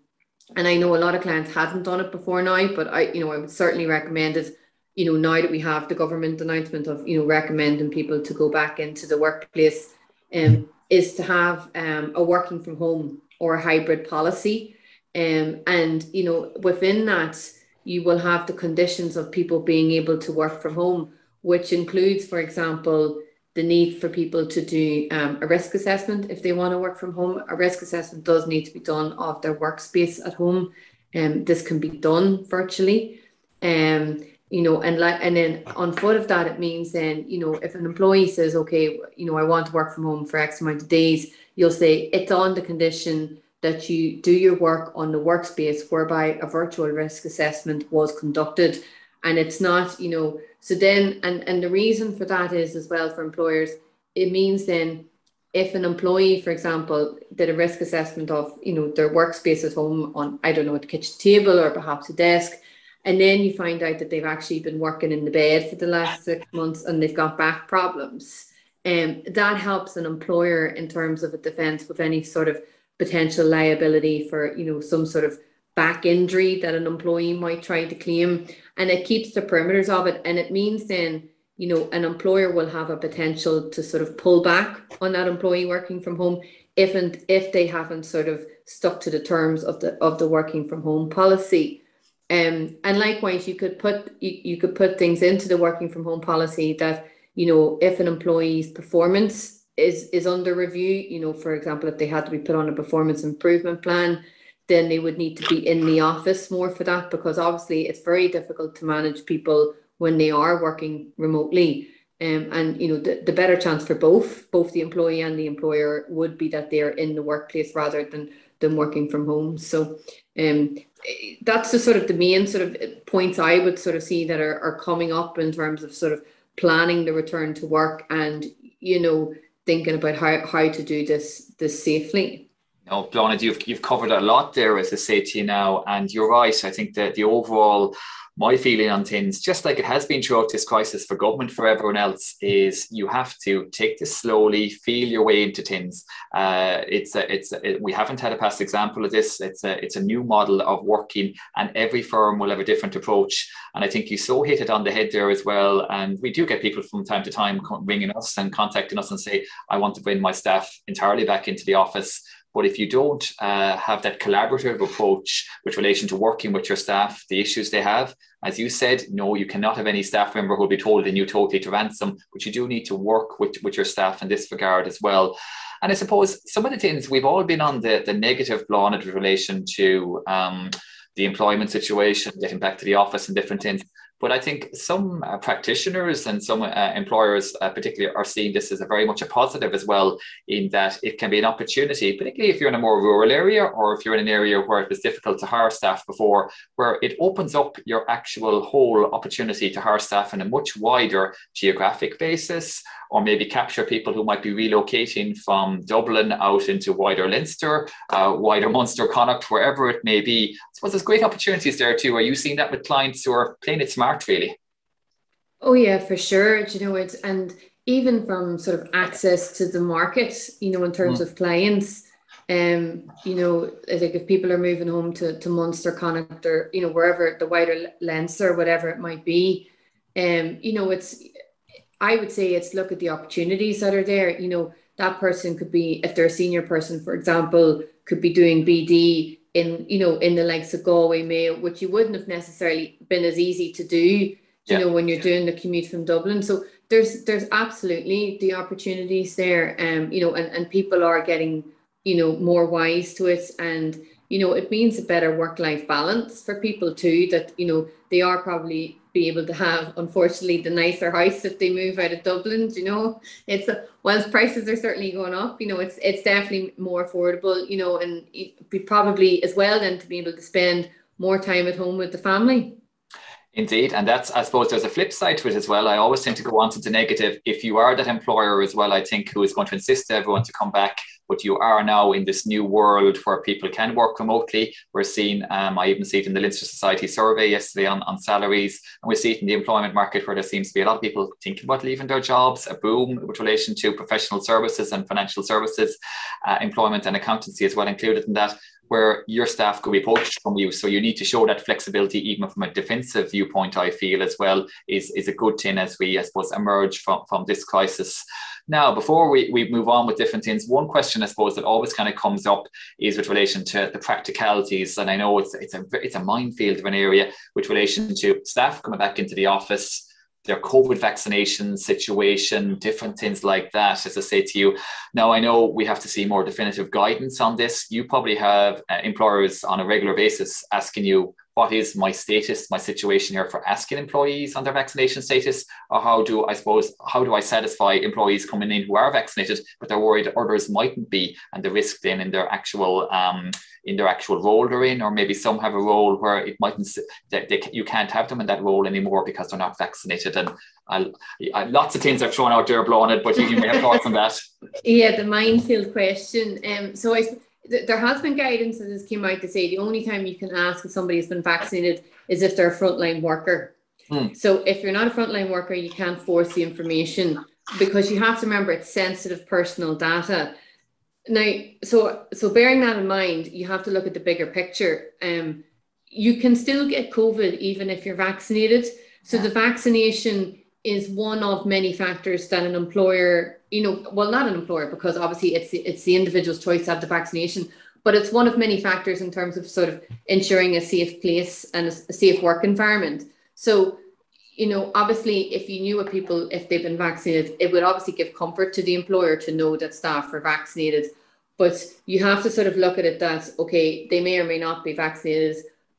and I know a lot of clients haven't done it before now, but I, you know, I would certainly recommend it you know, now that we have the government announcement of, you know, recommending people to go back into the workplace, um, is to have um, a working from home or a hybrid policy. Um, and, you know, within that, you will have the conditions of people being able to work from home, which includes, for example, the need for people to do um, a risk assessment if they want to work from home. A risk assessment does need to be done of their workspace at home. and um, this can be done virtually. Um, you know, and like, and then on foot of that, it means then, you know, if an employee says, okay, you know, I want to work from home for X amount of days, you'll say it's on the condition that you do your work on the workspace whereby a virtual risk assessment was conducted. And it's not, you know, so then, and, and the reason for that is as well for employers, it means then if an employee, for example, did a risk assessment of, you know, their workspace at home on, I don't know, the kitchen table or perhaps a desk, and then you find out that they've actually been working in the bed for the last six months and they've got back problems. And um, that helps an employer in terms of a defense with any sort of potential liability for, you know, some sort of back injury that an employee might try to claim. And it keeps the perimeters of it. And it means then, you know, an employer will have a potential to sort of pull back on that employee working from home if and if they haven't sort of stuck to the terms of the of the working from home policy. Um, and likewise, you could put you, you could put things into the working from home policy that you know if an employee's performance is is under review, you know, for example, if they had to be put on a performance improvement plan, then they would need to be in the office more for that because obviously it's very difficult to manage people when they are working remotely. Um, and you know the, the better chance for both both the employee and the employer would be that they're in the workplace rather than than working from home so um, that's the sort of the main sort of points I would sort of see that are, are coming up in terms of sort of planning the return to work and you know thinking about how, how to do this this safely. No, Bláthnaid, you've you've covered a lot there, as I say to you now, and you're right. I think that the overall my feeling on things, just like it has been throughout this crisis for government, for everyone else, is you have to take this slowly, feel your way into things. Uh, it's a, it's a, it, we haven't had a past example of this. It's a it's a new model of working, and every firm will have a different approach. And I think you so hit it on the head there as well. And we do get people from time to time ringing us and contacting us and say, I want to bring my staff entirely back into the office. But if you don't uh, have that collaborative approach with relation to working with your staff, the issues they have, as you said, no, you cannot have any staff member who will be told and you totally to ransom, but you do need to work with, with your staff in this regard as well. And I suppose some of the things we've all been on the, the negative law in relation to um, the employment situation, getting back to the office and different things. But I think some uh, practitioners and some uh, employers, uh, particularly, are seeing this as a very much a positive as well, in that it can be an opportunity, particularly if you're in a more rural area or if you're in an area where it was difficult to hire staff before, where it opens up your actual whole opportunity to hire staff in a much wider geographic basis or maybe capture people who might be relocating from Dublin out into wider Leinster, uh, wider Munster, Connacht, wherever it may be. Suppose there's great opportunities there too. Are you seeing that with clients who are playing it smart, really? Oh yeah, for sure. Do you know it, and even from sort of access to the market, you know, in terms mm. of clients. Um, you know, I think if people are moving home to, to Munster, Connacht, or you know, wherever the wider Leinster, or whatever it might be, um, you know, it's I would say it's look at the opportunities that are there. You know, that person could be, if they're a senior person, for example, could be doing BD in, you know, in the likes of Galway Mayo, which you wouldn't have necessarily been as easy to do, you yeah. know, when you're doing the commute from Dublin. So there's there's absolutely the opportunities there. Um, you know, and, and people are getting, you know, more wise to it. And, you know, it means a better work-life balance for people too, that, you know, they are probably be able to have, unfortunately, the nicer house if they move out of Dublin. You know, it's whilst prices are certainly going up, you know, it's it's definitely more affordable. You know, and be probably as well then to be able to spend more time at home with the family. Indeed, and that's I suppose there's a flip side to it as well. I always tend to go on to the negative. If you are that employer as well, I think who is going to insist everyone to come back, but you are now in this new world where people can work remotely. We're seeing, um, I even see it in the Leinster Society survey yesterday on, on salaries, and we see it in the employment market where there seems to be a lot of people thinking about leaving their jobs, a boom with relation to professional services and financial services, uh, employment and accountancy as well included in that where your staff could be poached from you. So you need to show that flexibility, even from a defensive viewpoint, I feel as well, is, is a good thing as we, I suppose, emerge from, from this crisis. Now, before we, we move on with different things, one question I suppose that always kind of comes up is with relation to the practicalities. And I know it's, it's, a, it's a minefield of an area with relation to staff coming back into the office, their COVID vaccination situation, different things like that, as I say to you. Now, I know we have to see more definitive guidance on this. You probably have uh, employers on a regular basis asking you, what is my status, my situation here for asking employees on their vaccination status, or how do I suppose how do I satisfy employees coming in who are vaccinated but they're worried others mightn't be, and the risk then in their actual um, in their actual role they're in, or maybe some have a role where it mightn't that they, you can't have them in that role anymore because they're not vaccinated. And I'll, I, lots of things I've thrown out there blowing it, but you, you may have thoughts on that. <laughs> Yeah, the minefield question. Um, so I there has been guidance that has came out to say the only time you can ask if somebody has been vaccinated is if they're a frontline worker. Hmm. So if you're not a frontline worker, you can't force the information because you have to remember it's sensitive personal data. Now, so so bearing that in mind, you have to look at the bigger picture. Um, you can still get COVID even if you're vaccinated. So the vaccination is one of many factors that an employer, you know, well, not an employer because obviously it's the, it's the individual's choice to have the vaccination, but it's one of many factors in terms of sort of ensuring a safe place and a, a safe work environment. So, you know, obviously, if you knew what people if they've been vaccinated, it would obviously give comfort to the employer to know that staff are vaccinated. But you have to sort of look at it that okay, they may or may not be vaccinated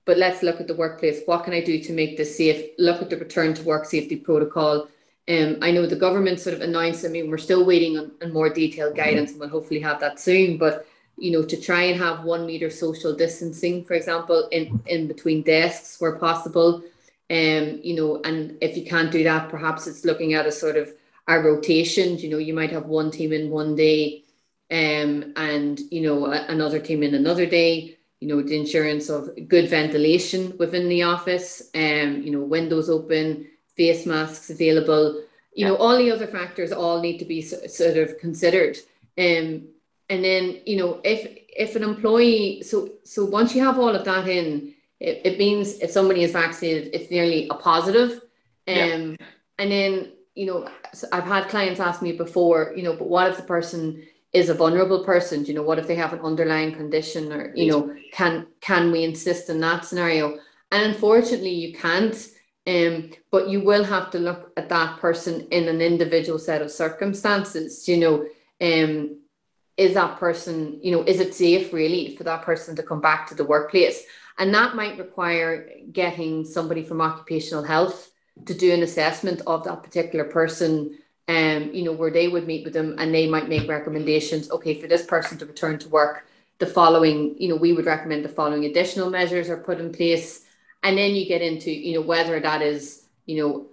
but let's look at the workplace. What can I do to make this safe? Look at the return to work safety protocol. Um, I know the government sort of announced, I mean, we're still waiting on, on more detailed guidance and we'll hopefully have that soon. But, you know, to try and have one meter social distancing, for example, in, in between desks where possible. Um, you know, and if you can't do that, perhaps it's looking at a sort of a rotation. You know, you might have one team in one day um, and, you know, another team in another day you know, the insurance of good ventilation within the office, um, you know, windows open, face masks available, you yeah. know, all the other factors all need to be sort of considered. Um, and then, you know, if if an employee, so so once you have all of that in, it, it means if somebody is vaccinated, it's nearly a positive. Um, yeah. and then, you know, I've had clients ask me before, you know, but what if the person is a vulnerable person Do you know what if they have an underlying condition or you know can can we insist in that scenario? And unfortunately you can't um, but you will have to look at that person in an individual set of circumstances you know um, is that person you know is it safe really for that person to come back to the workplace? And that might require getting somebody from occupational health to do an assessment of that particular person um, you know, where they would meet with them and they might make recommendations. Okay, for this person to return to work, the following, you know, we would recommend the following additional measures are put in place. And then you get into, you know, whether that is, you know,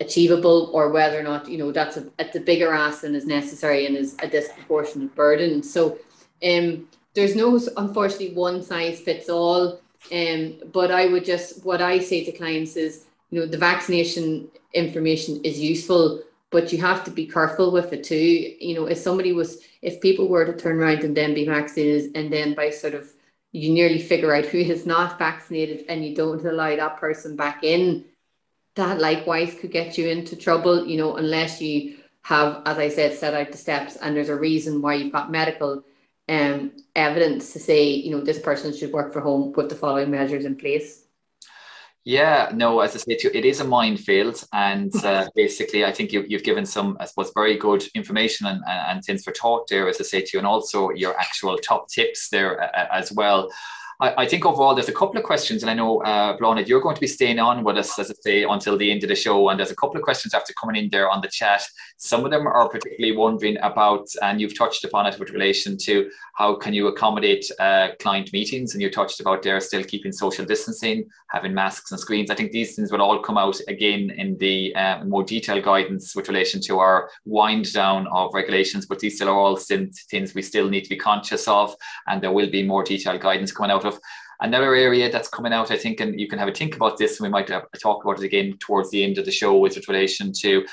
achievable or whether or not, you know, that's a, it's a bigger ask than is necessary and is a disproportionate burden. So um, there's no, unfortunately, one size fits all. Um, but I would just, what I say to clients is, you know, the vaccination information is useful, but you have to be careful with it too. You know, if somebody was, if people were to turn around and then be vaccinated, and then by sort of you nearly figure out who is not vaccinated and you don't allow that person back in, that likewise could get you into trouble, you know, unless you have, as I said, set out the steps and there's a reason why you've got medical um, evidence to say, you know, this person should work for home, put the following measures in place. Yeah, no, as I say to you, it is a minefield. And <laughs> uh, basically, I think you, you've given some, I suppose, very good information and, and things for talk there, as I say to you, and also your actual top tips there uh, uh as well. I, I, think overall there's a couple of questions, and I know, uh, Bláthnaid, you're going to be staying on with us, as I say, until the end of the show. And there's a couple of questions after coming in there on the chat. Some of them are particularly wondering about, and you've touched upon it with relation to how can you accommodate uh, client meetings, and you touched about there still keeping social distancing, having masks and screens. I think these things will all come out again in the uh, more detailed guidance with relation to our wind down of regulations, but these still are all things we still need to be conscious of, and there will be more detailed guidance coming out of. Another area that's coming out, I think, and you can have a think about this, and we might have a talk about it again towards the end of the show with relation to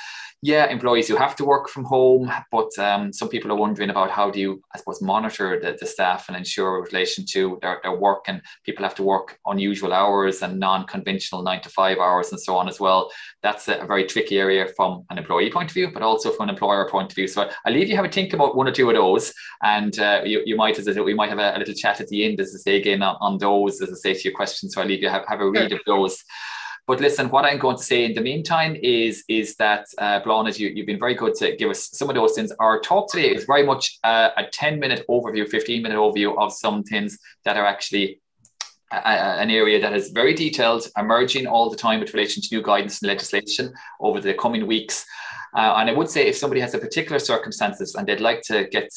yeah, employees who have to work from home, but um, some people are wondering about how do you, I suppose, monitor the, the staff and ensure in relation to their, their work and people have to work unusual hours and non-conventional nine to five hours and so on as well. That's a, a very tricky area from an employee point of view, but also from an employer point of view. So I leave you have a think about one or two of those, and uh, you, you might, as I we might have a, a, little chat at the end, as I say again on, on those, as I say to your questions. So I leave you have, have a read of those. But listen, what I'm going to say in the meantime is is that uh, Bláthnaid, you, you've been very good to give us some of those things. Our talk today is very much uh, a 10 minute overview, 15 minute overview of some things that are actually an area that is very detailed, emerging all the time with relation to new guidance and legislation over the coming weeks. Uh, and I would say if somebody has a particular circumstances and they'd like to get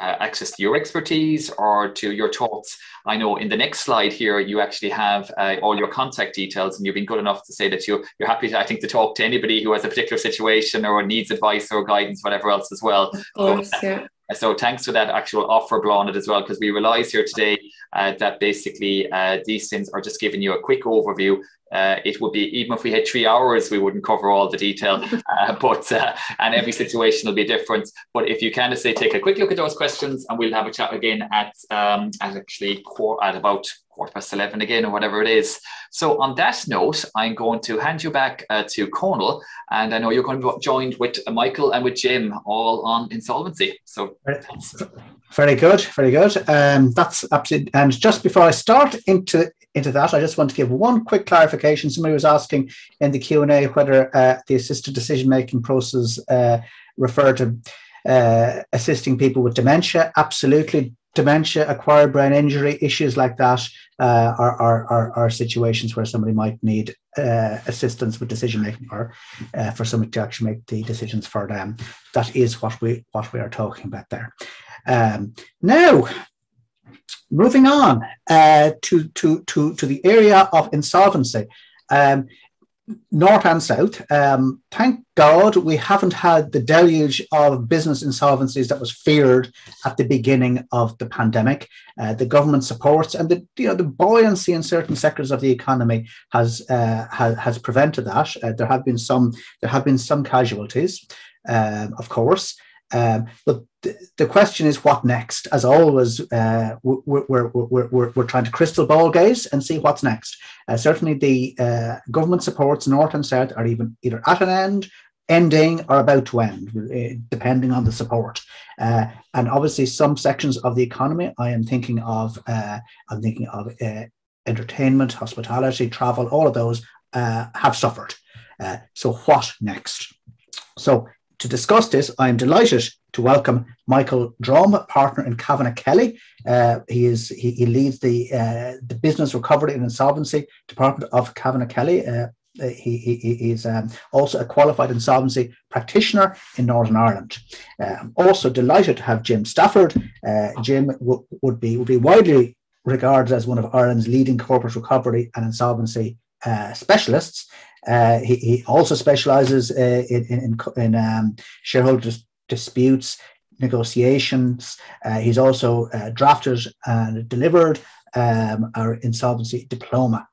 uh, access to your expertise or to your thoughts, I know in the next slide here, you actually have uh, all your contact details and you've been good enough to say that you, you're happy, to, I think, to talk to anybody who has a particular situation or needs advice or guidance, whatever else as well. Of course, so, yeah. So thanks for that actual offer, Bláthnaid, as well, because we realize here today uh, that basically uh, these things are just giving you a quick overview uh, it would be even if we had three hours, we wouldn't cover all the detail. <laughs> Uh, but uh, and every situation will be different. But if you kind of say take a quick look at those questions, and we'll have a chat again at um, at actually at about quarter past eleven again or whatever it is. So on that note, I'm going to hand you back uh, to Conal, and I know you're going to be joined with Michael and with Jim all on insolvency. So. Very good, very good. Um, that's absolutely. And just before I start into into that, I just want to give one quick clarification. Somebody was asking in the Q and A whether uh, the assisted decision making process uh, refer to uh, assisting people with dementia. Absolutely, dementia, acquired brain injury, issues like that uh, are, are, are, situations where somebody might need uh, assistance with decision making or uh, for somebody to actually make the decisions for them. That is what we what we are talking about there. Um, now, moving on uh, to, to, to, to the area of insolvency. Um, north and south. Um, thank God we haven't had the deluge of business insolvencies that was feared at the beginning of the pandemic. Uh, the government supports and the you know the buoyancy in certain sectors of the economy has uh, has, has prevented that. Uh, there have been some there have been some casualties, um, of course. Um, but th- the question is, what next? As always, uh, we're, we're, we're, we're, trying to crystal ball gaze and see what's next. Uh, certainly, the uh, government supports north and south are even either at an end, ending, or about to end, uh, depending on the support. Uh, and obviously, some sections of the economy, I am thinking of, uh, I'm thinking of entertainment, hospitality, travel, all of those have suffered. so, what next? So, to discuss this, I am delighted to welcome Michael Drumm, partner in Cavanagh Kelly. Uh, he is he, he leads the uh, the business recovery and insolvency department of Cavanagh Kelly. Uh, he, he, he is um, also a qualified insolvency practitioner in Northern Ireland. I'm also delighted to have Jim Stafford. Uh, Jim w- would be would be widely regarded as one of Ireland's leading corporate recovery and insolvency uh, specialists. Uh, he, he, also specializes uh, in, in, in um, shareholder disputes, negotiations. Uh, he's also uh, drafted and delivered um, our insolvency diploma.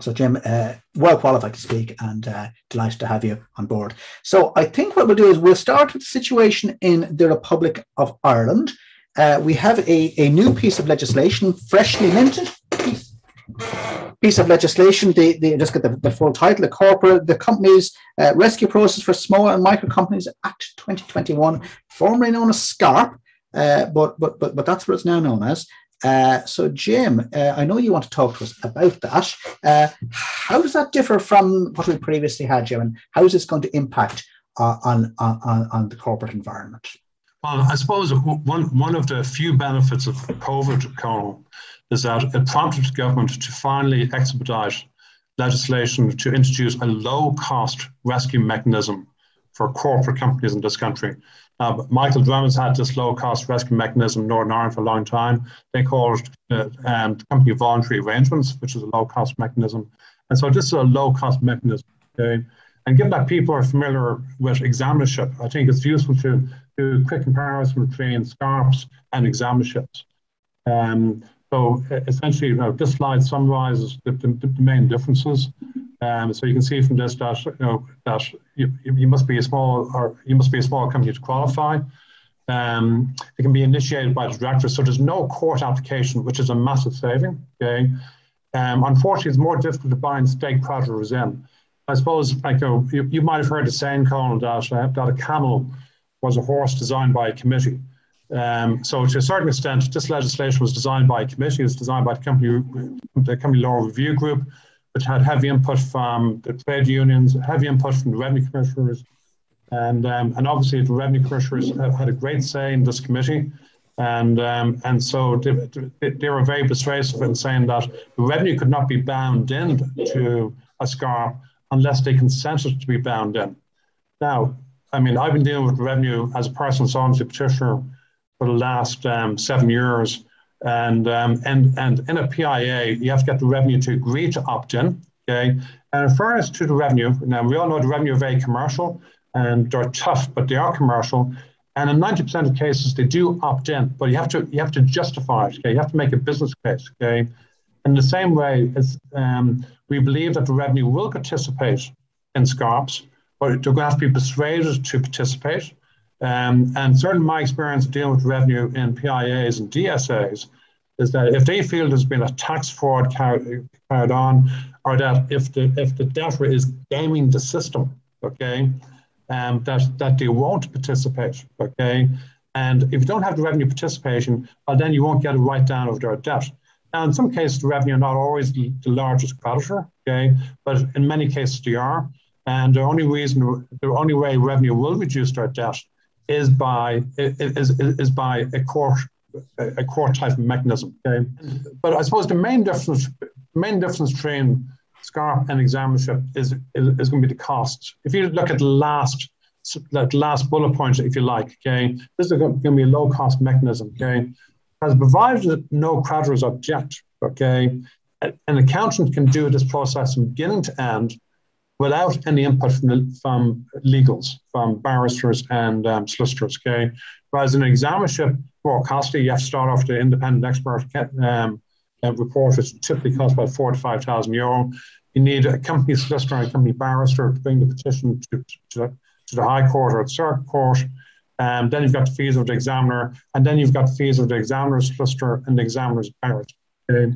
So, Jim, uh, well qualified to speak and uh, delighted to have you on board. So, I think what we'll do is we'll start with the situation in the Republic of Ireland. we have a, a new piece of legislation, freshly minted piece of legislation. They, just get the, the full title, the corporate, the companies uh, rescue process for small and micro companies Act 2021, formerly known as SCARP, uh, but, but, but, but that's what it's now known as. Uh, so, Jim, uh, I know you want to talk to us about that. Uh, how does that differ from what we previously had, Jim, and how is this going to impact uh, on, on, on the corporate environment? Well, I suppose one, one of the few benefits of COVID, Conal, is that it prompted the government to finally expedite legislation to introduce a low cost rescue mechanism for corporate companies in this country. Uh, Michael Drummond's had this low cost rescue mechanism in Northern Ireland for a long time. They call it um, company voluntary arrangements, which is a low cost mechanism. And so this is a low cost mechanism. Okay? And given that people are familiar with examinership, I think it's useful to do a quick comparison between SCARPs and examinerships. Um, so essentially, you know, this slide summarizes the, the, the main differences. Um, so you can see from this that you know you, you must be a small or you must be a small company to qualify. Um, it can be initiated by the director, so there's no court application, which is a massive saving. Okay, um, unfortunately, it's more difficult to bind stake creditors in. I suppose, like you, know, you, you might have heard the saying, Conal, that, uh, that a camel was a horse designed by a committee. Um, so to a certain extent, this legislation was designed by a committee, it was designed by the company, the company law review group, which had heavy input from the trade unions, heavy input from the revenue commissioners, and um, and obviously the revenue commissioners had a great say in this committee, and um, and so they, they, were very persuasive in saying that the revenue could not be bound in to a SCARP unless they consented to be bound in. Now, I mean, I've been dealing with revenue as a personal insolvency practitioner for the last um, seven years. And, um, and, and in a PIA, you have to get the revenue to agree to opt in. Okay. And in fairness to the revenue, now we all know the revenue are very commercial and they're tough, but they are commercial. And in 90% of cases, they do opt in, but you have to you have to justify it. Okay, you have to make a business case. Okay, in the same way as um, we believe that the revenue will participate in SCARPs, but they're going to have to be persuaded to participate. Um, and certainly my experience dealing with revenue in PIAs and DSAs is that if they feel there's been a tax fraud carried, on, or that if the if the debtor is gaming the system, okay, um, that that they won't participate, okay, and if you don't have the revenue participation, well, then you won't get a write down of their debt. Now, in some cases, the revenue are not always the, the largest creditor, okay, but in many cases they are. And the only reason, the only way revenue will reduce their debt is by is, is, by a core a court type mechanism. Okay, but I suppose the main difference main difference between SCARP and examinership is, is, is going to be the cost. If you look at the last that last bullet point, if you like, okay, this is going to be a low cost mechanism. Okay, as provided no creditors object. Okay, an accountant can do this process from beginning to end without any input from, the, from legals, from barristers and um, solicitors. Okay, whereas an examinership more costly, you have to start off the independent expert um, report, which typically costs about four to five thousand euro. You need a company solicitor and a company barrister to bring the petition to, to, to the High Court or the Circuit Court. Um, then you've got the fees of the examiner, and then you've got the fees of the examiner's solicitor and the examiner's barrister. Okay.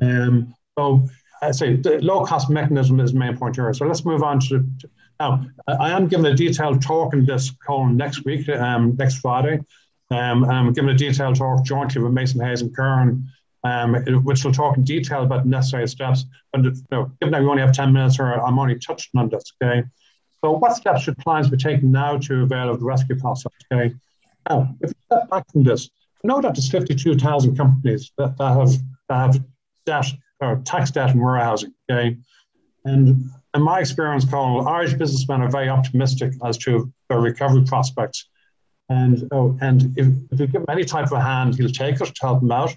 Um, so I say the low cost mechanism is the main point here. So let's move on to, to now. I am giving a detailed talk in this call next week, um, next Friday. Um, I'm giving a detailed talk jointly with Mason Hayes and Curran, um, which will talk in detail about necessary steps. But you know, given that we only have 10 minutes here, I'm only touching on this. Okay. So what steps should clients be taking now to avail of the rescue process? Okay. Now, if we step back from this, know that there's 52,000 companies that, that have that have debt tax debt and warehousing. Okay, and in my experience, Conal, Irish businessmen are very optimistic as to their recovery prospects. And oh, and if, if you give him any type of a hand, he'll take it to help them out.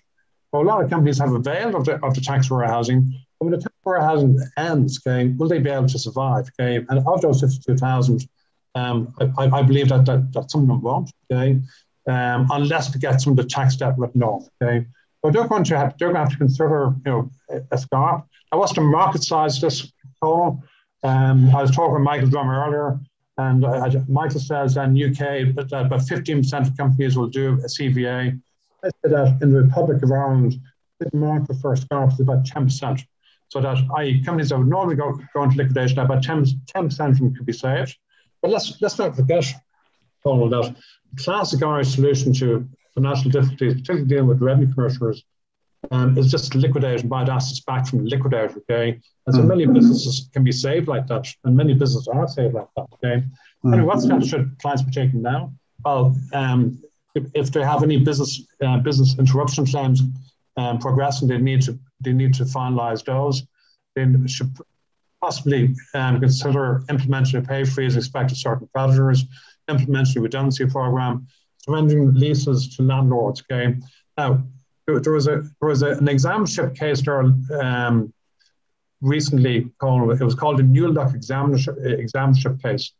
Well, a lot of companies have availed of the, of the tax warehousing. But when the tax warehousing ends, okay, will they be able to survive? Okay, and of those 52,000, um, I, I, believe that, that, that some of them won't, okay, um, unless they get some of the tax debt written off, okay. But they're going to have to have to consider you know a SCARP. Now, what's the market size this call? Um, I was talking with Michael Drumm earlier, and uh, Michael says in UK that about 15% of companies will do a CVA. I said that in the Republic of Ireland, the market for SCARP is about 10%. So that i.e. companies that would normally go, go into liquidation, about 10, 10% of them could be saved. But let's let's not forget, Paul, that classic Irish solution to financial difficulties, particularly dealing with revenue commissioners, um, is just liquidating buying assets back from the liquidator. Okay, and so mm. many businesses can be saved like that, and many businesses are saved like that. Okay, mm. anyway, what steps should clients be taking now? well, um, if, if, they have any business uh, business interruption claims um, progressing, they need to they need to finalise those. They should possibly um, consider implementing a pay freeze respect to certain creditors, implementing a redundancy program, surrendering leases to landlords. Okay, now there was a there was a, an examinership case there um, recently called it was called a New Look examinership examinership case.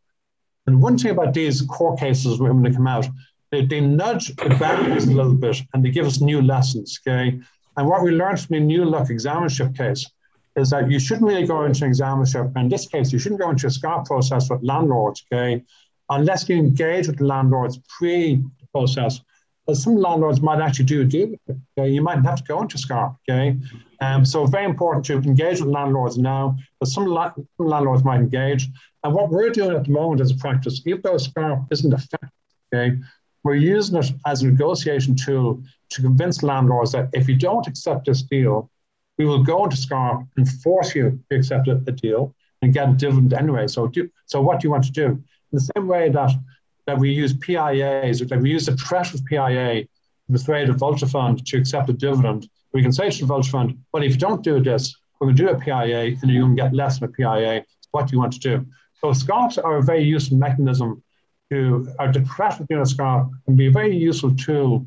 And one thing about these court cases when they come out, they, they nudge the boundaries a little bit and they give us new lessons. Okay, and what we learned from the New Look examinership case is that you shouldn't really go into an examinership. In this case, you shouldn't go into a SCARP process with landlords. Okay, unless you engage with the landlords pre the process some landlords might actually do deal. Okay? You might have to go into SCARP. Okay, um, so very important to engage with landlords now. But some, la- some landlords might engage, and what we're doing at the moment as a practice, even though SCARP isn't effective, okay, we're using it as a negotiation tool to convince landlords that if you don't accept this deal, we will go into SCARP and force you to accept a, a deal and get a dividend anyway. So, do, so what do you want to do? In the same way that that we use PIAs, that we use the threat of PIA to persuade a vulture fund to accept a dividend. We can say to the vulture fund, well, if you don't do this, we're going to do a PIA and you can get less than a PIA. What do you want to do? So SCARPs are a very useful mechanism to, uh, or the of doing a can be a very useful tool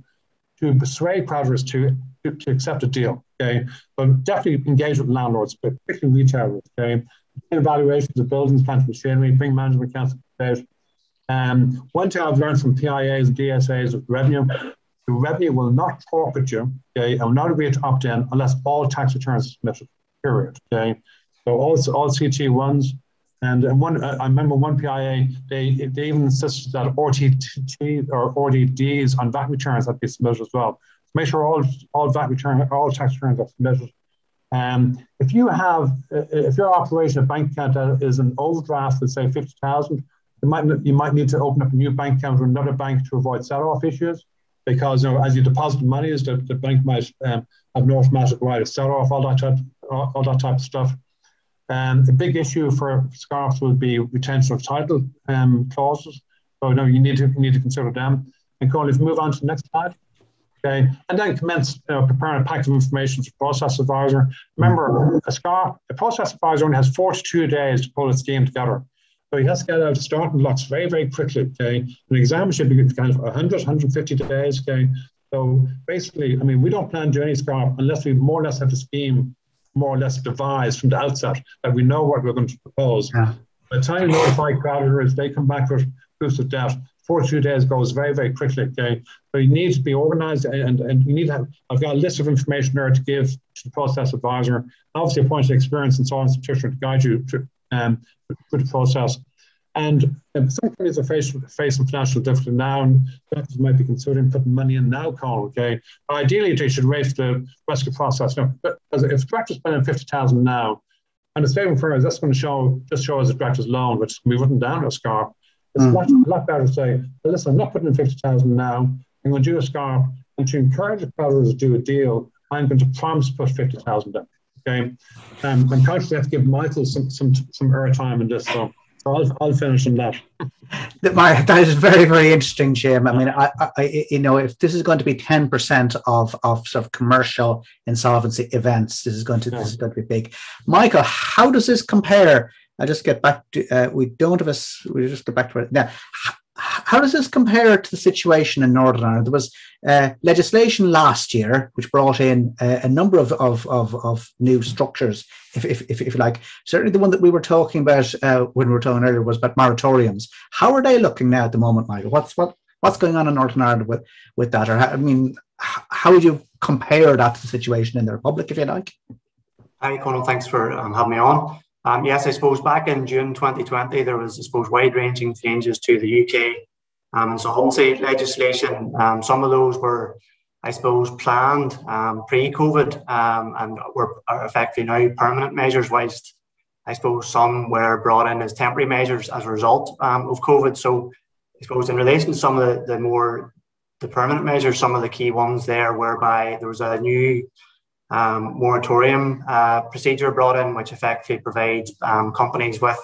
to persuade creditors to, to, to, accept a deal. Okay, but definitely engage with landlords, particularly retailers. Okay, evaluations of buildings, plant machinery, bring management accounts about um, one thing I've learned from PIAs DSAs with revenue, the revenue will not talk at you, okay, and will not agree to opt in unless all tax returns are submitted, period, okay. So all, all CT1s, and, and one, I remember one PIA, they, they even insisted that RTT or RDDs on VAT returns have to be submitted as well. Make sure all, all VAT return, all tax returns are submitted. Um, if you have, if your operation, of bank account is an overdraft, let's say 50,000, you might, you might need to open up a new bank account with another bank to avoid sell-off issues because you know, as you deposit money, is the, the bank might um, have no automatic right to sell off all that type, all, all that type of stuff. Um, the big issue for SCARPs would be retention of title um, clauses. So you, need to you need to consider them. And Conal, if you move on to the next slide. Okay, and then commence preparing a pack of information for process advisor. Remember, a SCARP, a process advisor only has 42 days to pull its scheme together. So he has to get out of starting blocks very, very quickly. Okay. An exam should be kind of 100, 150 days. Okay. So basically, I mean, we don't plan to do any SCARP unless we more or less have a scheme more or less devised from the outset that we know what we're going to propose. Yeah. By the time you notify creditors, they come back with proofs of debt. 42 days goes very, very quickly. Okay. So you need to be organized and, and you need to have, I've got a list of information there to give to the process advisor, obviously appointed experience and so on, to guide you um, through the process. And um, some companies are facing, facing financial difficulty now, and investors might be considering putting money in now, Call okay? Ideally, they should raise the rescue process. Now, if the director's spending 50000 now, and the saving for us, that's going to show just show as a director's loan, which we wouldn't down as a SCARP. It's mm. a, lot, a lot better to say, well, listen, I'm not putting in 50000 now, I'm going to do a SCARP, and to encourage the creditors to do a deal, I'm going to promise to put 50000 in. Okay, um, I'm conscious I have to give Michael some some some airtime in this, so. I'll, I'll finish on that. that is very, very interesting, Jim. I mean, I, I, you know, if this is going to be ten percent of of sort of commercial insolvency events, this is going to yeah. this is going to be big. Michael, how does this compare? I just get back to uh, we don't have us. We just get back to it now how does this compare to the situation in Northern Ireland? There was uh, legislation last year which brought in a, a number of, of, of, of, new structures, if, if, if, if, you like. Certainly, the one that we were talking about uh, when we were talking earlier was about moratoriums. How are they looking now at the moment, Michael? What's what what's going on in Northern Ireland with, with that? Or I mean, how would you compare that to the situation in the Republic, if you like? Hi, Conal. Thanks for um, having me on. Um, yes, I suppose back in June 2020, there was, I suppose, wide-ranging changes to the UK um, insolvency legislation. Um, some of those were, I suppose, planned um, pre-COVID um, and were effectively now permanent measures, whilst I suppose some were brought in as temporary measures as a result um, of COVID. So, I suppose in relation to some of the, the more the permanent measures, some of the key ones there, whereby there was a new um, moratorium uh, procedure brought in, which effectively provides um, companies with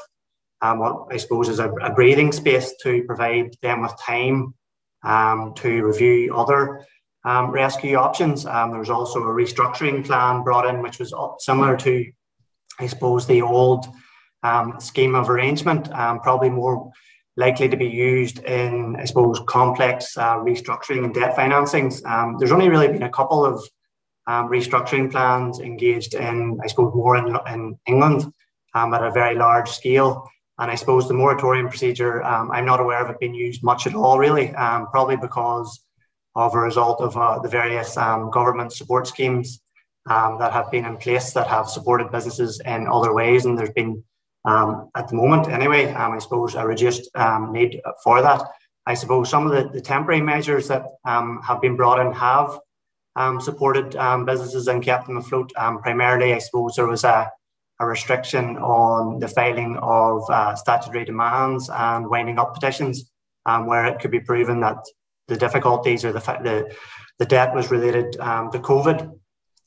um, what I suppose is a, a, breathing space to provide them with time um, to review other um, rescue options. Um, there was also a restructuring plan brought in, which was similar to, I suppose, the old scheme of arrangement, probably more likely to be used in, I suppose, complex uh, restructuring and debt financings. There's only really been a couple of um, restructuring plans engaged in, I suppose, more in, in England um, at a very large scale. And I suppose the moratorium procedure, um, I'm not aware of it being used much at all, really, um, probably because of a result of uh, the various um, government support schemes that have been in place that have supported businesses in other ways. And there's been um, at the moment, anyway, um, I suppose a reduced um, need for that. I suppose some of the, the temporary measures that um, have been brought in have um, supported um, businesses and kept them afloat. primarily, I suppose there was a, a restriction on the filing of uh, statutory demands and winding up petitions, where it could be proven that the difficulties or the the, the debt was related to COVID.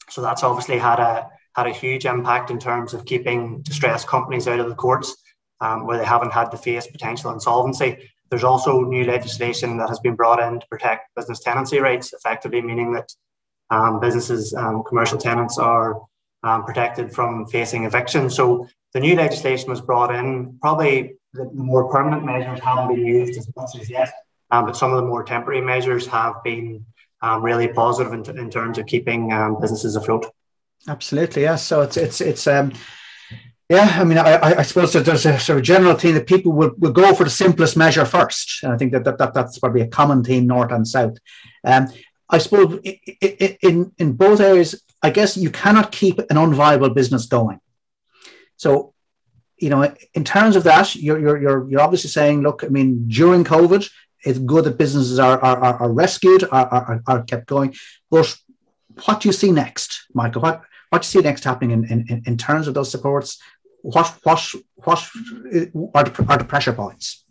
So that's obviously had a had a huge impact in terms of keeping distressed companies out of the courts um, where they haven't had to face potential insolvency. There's also new legislation that has been brought in to protect business tenancy rights, effectively meaning that um, businesses, um, commercial tenants are um, protected from facing eviction. So the new legislation was brought in. Probably the more permanent measures haven't been used as much as yet, um, but some of the more temporary measures have been um, really positive in, in, terms of keeping businesses afloat. Absolutely, yes. So it's it's it's um, yeah. I mean, I, I suppose there's a sort of general theme that people will, will go for the simplest measure first, and I think that, that, that that's probably a common theme north and south. Um, I suppose in in both areas, I guess you cannot keep an unviable business going. So, you know, in terms of that, you're you're you're, you're obviously saying, look, I mean, during COVID, it's good that businesses are are, are rescued, are, are, are kept going, but what do you see next, Michael? What what do you see next happening in, in, in terms of those supports? What what what are the, are the pressure points?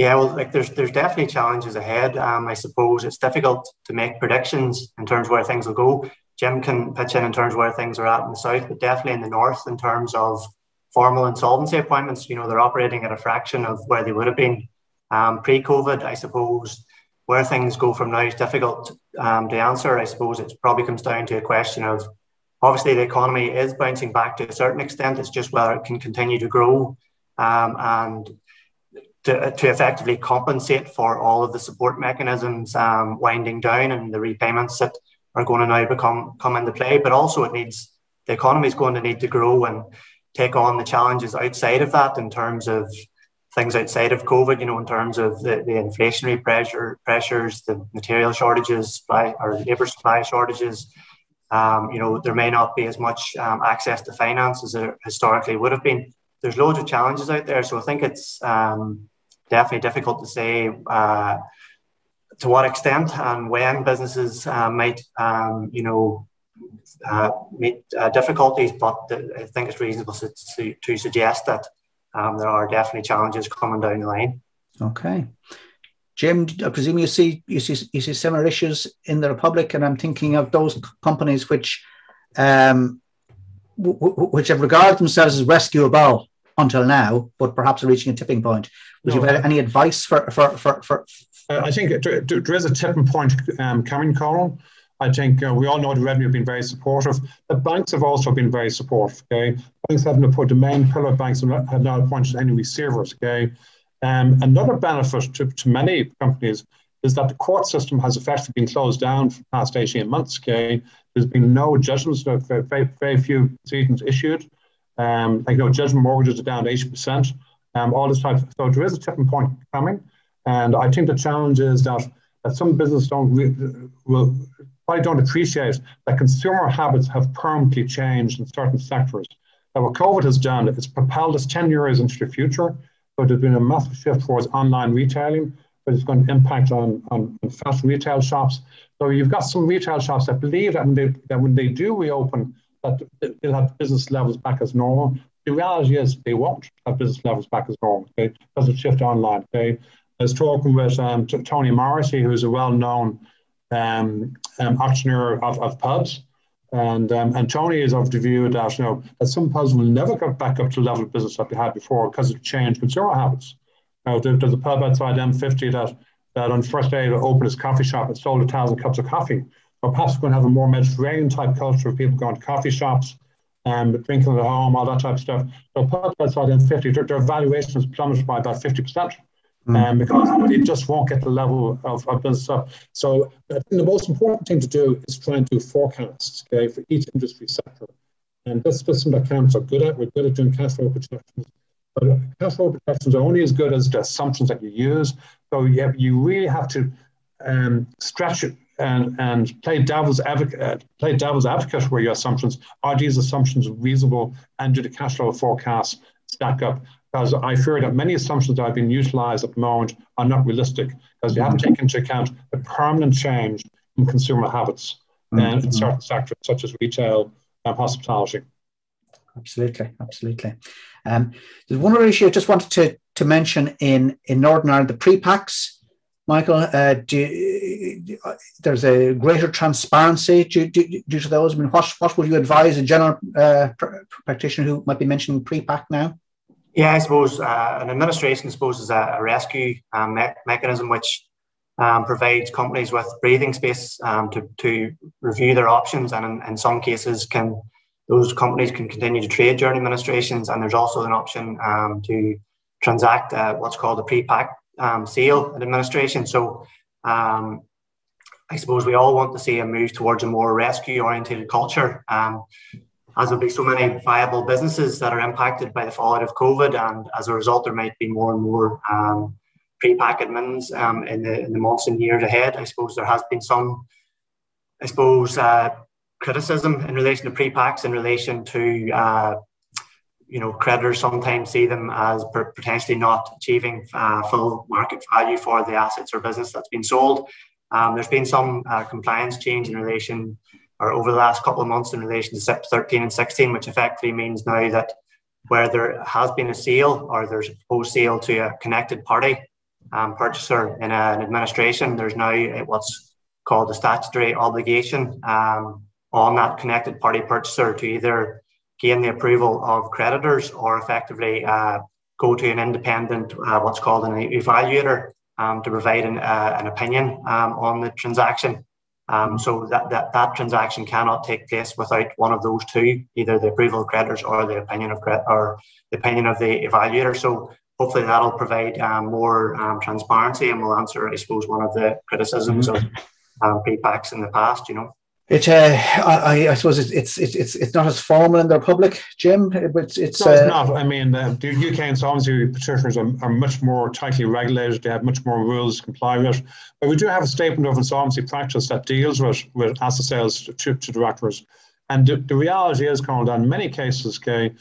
Yeah, well, like there's there's definitely challenges ahead. Um, I suppose it's difficult to make predictions in terms of where things will go. Jim can pitch in in terms of where things are at in the south, but definitely in the north in terms of formal insolvency appointments. You know, they're operating at a fraction of where they would have been um, pre-COVID. I suppose where things go from now is difficult um, to answer. I suppose it probably comes down to a question of Obviously, the economy is bouncing back to a certain extent. It's just whether it can continue to grow um, and to, to effectively compensate for all of the support mechanisms um, winding down and the repayments that are going to now become come into play. But also, it needs the economy is going to need to grow and take on the challenges outside of that in terms of things outside of COVID, you know, in terms of the, the inflationary pressure pressures, the material shortages, supply or labour supply shortages, um, you know, there may not be as much um, access to finance as there historically would have been. There's loads of challenges out there, so I think it's um, definitely difficult to say uh, to what extent and when businesses uh, might, um, you know, uh, meet uh, difficulties. But I think it's reasonable to, to, to suggest that um, there are definitely challenges coming down the line. Okay. Jim, I presume you see you see you see similar issues in the Republic, and I'm thinking of those companies which um, which have regarded themselves as rescuable until now, but perhaps are reaching a tipping point. Would no, you have any advice for for for? for uh, I think there, is a tipping point um, coming, Carl. I think uh, we all know the revenue have been very supportive. The banks have also been very supportive. Okay, banks haven't put the main pillar banks have not appointed any receivers. Okay, um, another benefit to, to many companies is that the court system has effectively been closed down for the past 18 months. Okay? There's been no judgments, very, very, very few decisions issued. Um, like, you know, judgment mortgages are down 80%, um, all this type. So there is a tipping point coming. And I think the challenge is that, that some businesses don't will probably don't appreciate that consumer habits have permanently changed in certain sectors. Now, what COVID has done, it's propelled us 10 years into the future. So there's been a massive shift towards online retailing, but it's going to impact on, on, on fast retail shops. So you've got some retail shops that believe that, when they, that when they do reopen, that they'll have business levels back as normal. The reality is they won't have business levels back as normal. Okay, because of shift online. Okay, I was talking with um, Tony Morrissey, who's a well-known um, um, auctioneer of, of pubs, and um, and Tony is of the view that you know that some pubs will never get back up to the level of business that they had before because of changed consumer habits. Now there, there's a pub outside M50 that that on first day to open his coffee shop and sold a thousand cups of coffee. Or perhaps we're going to have a more Mediterranean type culture of people going to coffee shops um, drinking at home, all that type of stuff. So put that side in 50, their, their valuations plummeted by about 50%. Mm. Um, because they just won't get the level of, of business stuff. So I think the most important thing to do is try and do forecasts okay, for each industry sector. And that's just something that accountants are good at. We're good at doing cash flow projections. But cash flow projections are only as good as the assumptions that you use. So you, have, you really have to um, stretch it and, and play devil's advocate, uh, play devil's advocate where your assumptions are these assumptions reasonable and do the cash flow forecasts stack up? Because I fear that many assumptions that have been utilized at the moment are not realistic because you haven't taken into account the permanent change in consumer habits mm-hmm. in certain sectors such as retail and hospitality. Absolutely, absolutely. Um, there's one other issue I just wanted to, to mention in, in Northern Ireland, the pre-packs. Michael, uh, do, there's a greater transparency due, due, due, to those. I mean, what, what would you advise a general uh, pr- practitioner who might be mentioning pre-pack now? Yeah, I suppose uh, an administration, I suppose, is a, a rescue um, me- mechanism which um, provides companies with breathing space um, to, to review their options and in, in, some cases can those companies can continue to trade during administrations and there's also an option um, to transact uh, what's called a pre-pack um, sale at administration. So um, I suppose we all want to see a move towards a more rescue oriented culture. Um, as there'll be so many viable businesses that are impacted by the fallout of COVID, and as a result, there might be more and more um, pre-pack admins um, in, the, in the months and years ahead. I suppose there has been some, I suppose, uh, criticism in relation to pre-packs in relation to uh, you know, creditors sometimes see them as potentially not achieving uh, full market value for the assets or business that's been sold. Um, there's been some uh, compliance change in relation, or over the last couple of months in relation to SIP 13 and 16, which effectively means now that where there has been a sale or there's a proposed sale to a connected party um, purchaser in a, an administration, there's now what's called a statutory obligation um, on that connected party purchaser to either gain the approval of creditors or effectively uh, go to an independent, uh, what's called an evaluator, um, to provide an, uh, an opinion um, on the transaction. Um, so that, that, that transaction cannot take place without one of those two, either the approval of creditors or the opinion of cre- or the opinion of the evaluator. So hopefully that'll provide um, more um, transparency and will answer, I suppose, one of the criticisms mm-hmm. of um, in the past. You know. It, uh, I, I suppose it's, it's it's it's not as formal in the public, Jim. But it's, no, it's uh, not. I mean, the, the UK insolvency petitioners are, are much more tightly regulated. They have much more rules to comply with. But we do have a statement of insolvency practice that deals with, with asset sales to, to directors. And the, the reality is, Conal, that in many cases, okay,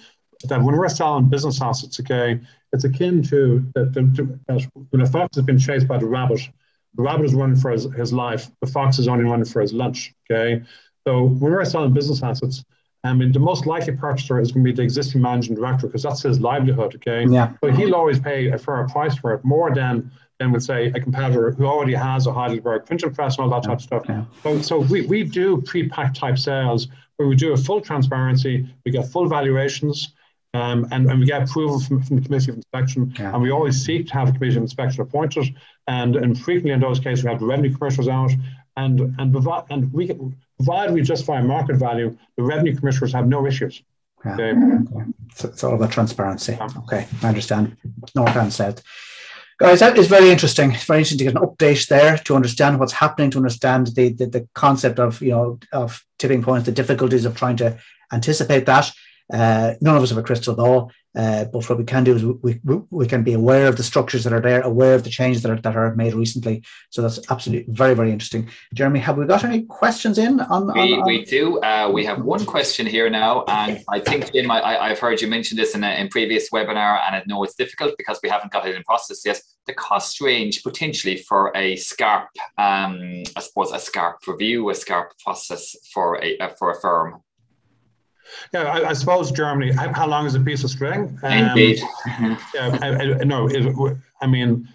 that when we're selling business assets, okay, it's akin to that, when a fox has been chased by the rabbit the rabbit is running for his, his life. The fox is only running for his lunch. Okay. So when we're selling business assets, I mean, the most likely purchaser is going to be the existing managing director because that's his livelihood. Okay. Yeah. But he'll always pay a fair price for it, more than than would say a competitor who already has a Heidelberg printing press and all that type of stuff. Yeah. So, so we, we do pre-packed type sales where we do a full transparency, we get full valuations, um, and, and we get approval from, from the Committee of Inspection, yeah. and we always seek to have a Committee of Inspection appointed. And, and frequently in those cases, we have the revenue commissioners out, and and, provi- and we provide we justify market value, the revenue commissioners have no issues. Yeah. Okay. okay. So it's all about transparency. Yeah. Okay, I understand. North and South. Guys, that is very interesting. It's very interesting to get an update there to understand what's happening, to understand the, the, the concept of you know of tipping points, the difficulties of trying to anticipate that. Uh, none of us have a crystal ball, uh, but what we can do is we, we, we, can be aware of the structures that are there, aware of the changes that are, that are made recently. So that's absolutely very, very interesting. Jeremy, have we got any questions in? On, we, on, on... we do. Uh, we have one question here now, and I think in my I, have heard you mention this in a in previous webinar, and I know it's difficult because we haven't got it in process yet. The cost range potentially for a SCARP, um, I suppose a SCARP review, a SCARP process for a for a firm. Yeah, I, I, suppose Jeremy. How, how, long is a piece of string? Um, Indeed. <laughs> yeah, I, I, no, it, I mean,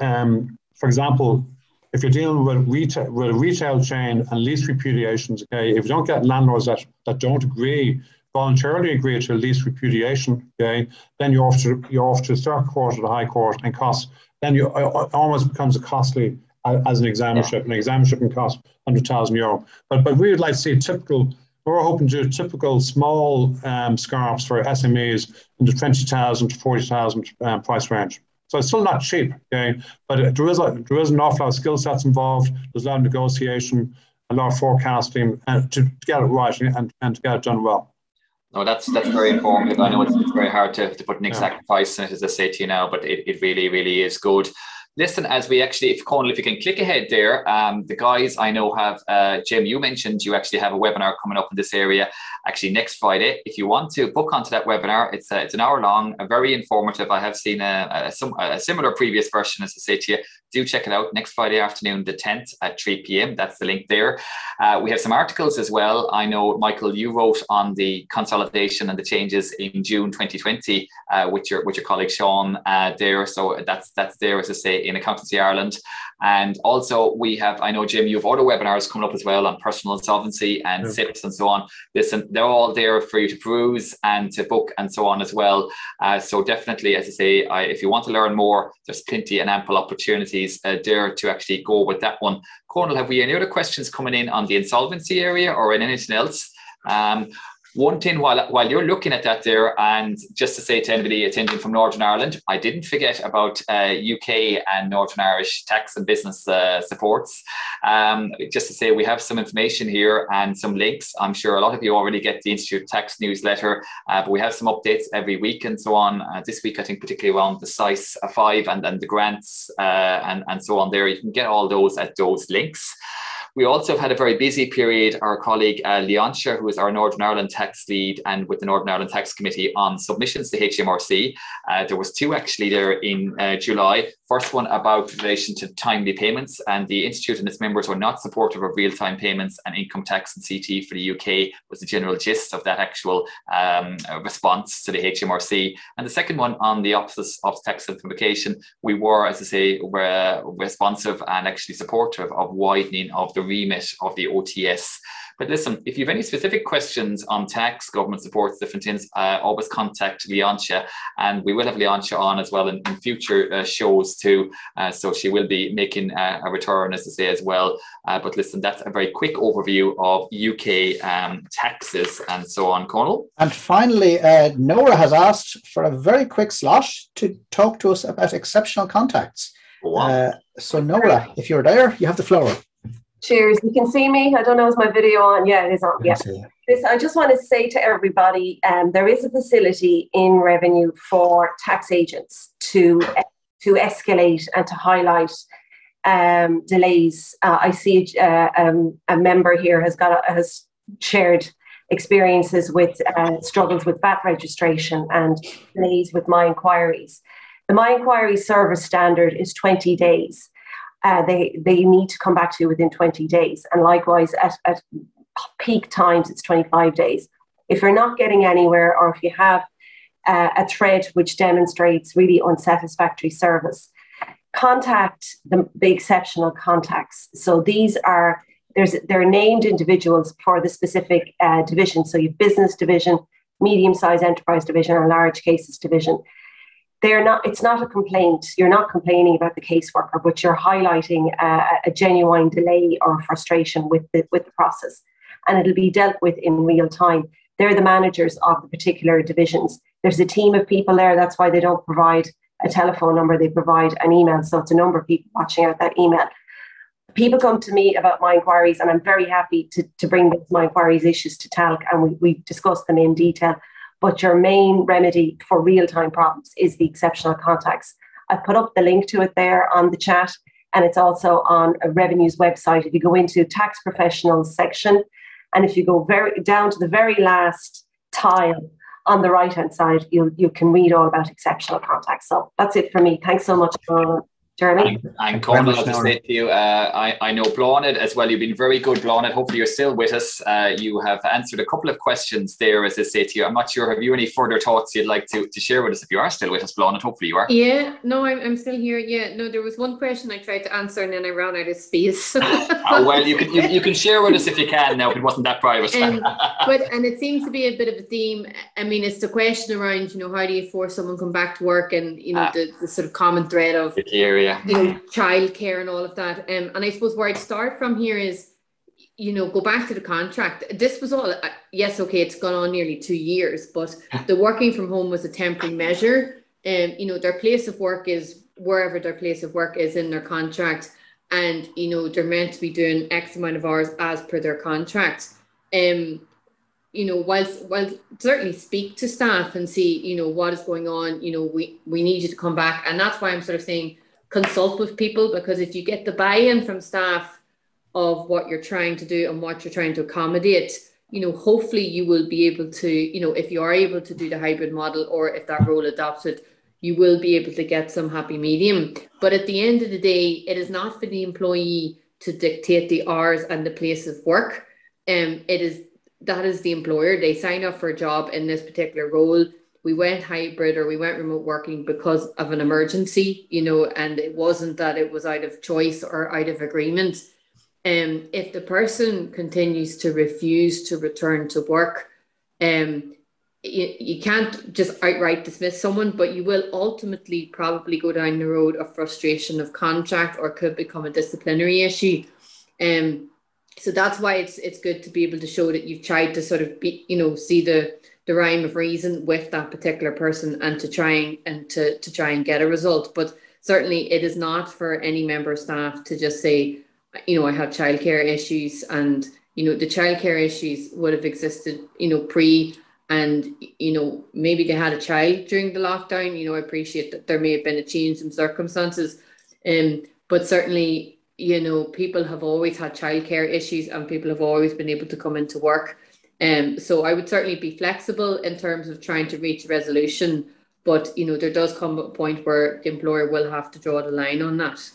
um, for example, if you're dealing with retail, with a retail chain and lease repudiations, okay, if you don't get landlords that, that don't agree, voluntarily agree to a lease repudiation, okay, then you're off to you're off to third court or the high court and costs then you it almost becomes a costly uh, as an examinership. Yeah. An examinership can cost hundred thousand euro. But but we would like to see a typical. We're hoping to do typical small um, scarps for SMEs in the twenty thousand to forty thousand um, price range. So it's still not cheap, okay? But there is a, there is an awful lot of skill sets involved. There's a lot of negotiation, a lot of forecasting, and to, to get it right and, and to get it done well. No, that's that's very informative. I know it's, it's very hard to, to put an exact yeah. price in it, as I say to you now, but it, it really, really is good listen, as we actually, if Conal, if you can click ahead there, um, the guys I know have, uh, Jim, you mentioned you actually have a webinar coming up in this area actually next Friday. If you want to book onto that webinar, it's, uh, it's an hour long, a very informative. I have seen a, a, a, similar previous version, as I say to you. Do check it out next Friday afternoon, the 10th at 3 p.m. That's the link there. Uh, we have some articles as well. I know, Michael, you wrote on the consolidation and the changes in June 2020 uh, with your with your colleague Sean uh, there. So that's that's there, as I say, in Accountancy Ireland. And also we have, I know Jim, you have other webinars coming up as well on personal insolvency and yeah. SIPPs and so on. Listen, they're all there for you to peruse and to book and so on as well. Uh, so definitely, as I say, I, if you want to learn more, there's plenty and ample opportunities uh, there to actually go with that one. Conal, have we any other questions coming in on the insolvency area or in anything else? Um, one thing while while you're looking at that there, and just to say to anybody attending from Northern Ireland, I didn't forget about uh, UK and Northern Irish tax and business uh, supports. Um, just to say we have some information here and some links. I'm sure a lot of you already get the Institute Tax newsletter, uh, but we have some updates every week and so on. Uh, this week, I think particularly around the SEISS 5 and then the grants uh, and, and so on there. You can get all those at those links. We also have had a very busy period. Our colleague uh, Leontia, who is our Northern Ireland tax lead and with the Northern Ireland Tax Committee on submissions to HMRC. Uh, there was two actually there in uh, July. First one about relation to timely payments, and the Institute and its members were not supportive of real-time payments and income tax and CT for the UK was the general gist of that actual um, response to the HMRC. And the second one on the Office of Tax Simplification, we were, as I say, were responsive and actually supportive of widening of the remit of the OTS but listen, if you have any specific questions on tax, government supports, different things, uh, always contact Leontia. And we will have Leontia on as well in, in future uh, shows too. Uh, so she will be making a return, as I say, as well. Uh, but listen, that's a very quick overview of UK um, taxes and so on, Conal. And finally, uh, Norah has asked for a very quick slot to talk to us about exceptional contacts. Wow. Uh, so, Norah, if you're there, you have the floor. Cheers. You can see me. I don't know, is my video on? Yeah, it is on. Yeah. This, I just want to say to everybody um, there is a facility in revenue for tax agents to, to escalate and to highlight um, delays. Uh, I see uh, um, a member here has got a, has shared experiences with uh, struggles with VAT registration and delays with MyEnquiries. The my inquiry service standard is 20 days uh, they they need to come back to you within 20 days. And likewise, at, at peak times, it's 25 days. If you're not getting anywhere, or if you have uh, a thread which demonstrates really unsatisfactory service, contact the, the exceptional contacts. So these are there's they're named individuals for the specific uh, division. So you business division, medium sized enterprise division, or large cases division they're not it's not a complaint. You're not complaining about the caseworker but you're highlighting a, a genuine delay or frustration with the with the process. And it'll be dealt with in real time. They're the managers of the particular divisions. There's a team of people there. That's why they don't provide a telephone number. They provide an email. So it's a number of people watching out that email. People come to me about MyEnquiries and i'm very happy to, to bring MyEnquiries issues to TALC and we, we discuss them in detail but your main remedy for real time problems is the exceptional contacts. I put up the link to it there on the chat, and it's also on a revenues website. If you go into tax professionals section, and if you go very down to the very last tile on the right hand side, you you can read all about exceptional contacts. So that's it for me. Thanks so much for Jeremy. And, and as I said to you, uh, I, I know Bláthnaid as well. You've been very good, Bláthnaid. Hopefully, you're still with us. Uh, you have answered a couple of questions there, as I say to you. I'm not sure. Have you any further thoughts you'd like to, to share with us if you are still with us, Bláthnaid? Hopefully, you are. Yeah, no, I'm, I'm still here. Yeah, no, there was one question I tried to answer and then I ran out of space. <laughs> oh, well, you can, you, you, can share with us if you can now, if it wasn't that private. um, <laughs> but, and it seems to be a bit of a theme. I mean, it's the question around, you know, how do you force someone come back to work and, you know, uh, the, the sort of common thread of, area. you know, childcare and all of that. Um, and I suppose where I'd start from here is, you know, go back to the contract. This was all, uh, yes, okay, it's gone on nearly two years, but the working from home was a temporary measure. And, um, you know, their place of work is wherever their place of work is in their contract. And, you know, they're meant to be doing X amount of hours as per their contract. Um, you know, whilst, whilst certainly speak to staff and see, you know, what is going on, you know, we, we need you to come back. And that's why I'm sort of saying consult with people because if you get the buy-in from staff of what you're trying to do and what you're trying to accommodate you know hopefully you will be able to you know if you are able to do the hybrid model or if that role adopts it you will be able to get some happy medium. But at the end of the day it is not for the employee to dictate the hours and the place of work. Um it is that is the employer. They sign up for a job in this particular role we went hybrid or we went remote working because of an emergency, you know, and it wasn't that it was out of choice or out of agreement. Um, if the person continues to refuse to return to work, um, you, you can't just outright dismiss someone, but you will ultimately probably go down the road of frustration of contract or could become a disciplinary issue. Um, so that's why it's it's good to be able to show that you've tried to sort of be, you know, see the the rhyme of reason with that particular person and to try and, and to, to try and get a result. But certainly it is not for any member staff to just say, you know, I have childcare issues and, you know, the childcare issues would have existed, you know, pre and, you know, maybe they had a child during the lockdown. You know, I appreciate that there may have been a change in circumstances. Um, but certainly, you know, people have always had childcare issues and people have always been able to come into work um, so I would certainly be flexible in terms of trying to reach a resolution, but you know there does come a point where the employer will have to draw the line on that.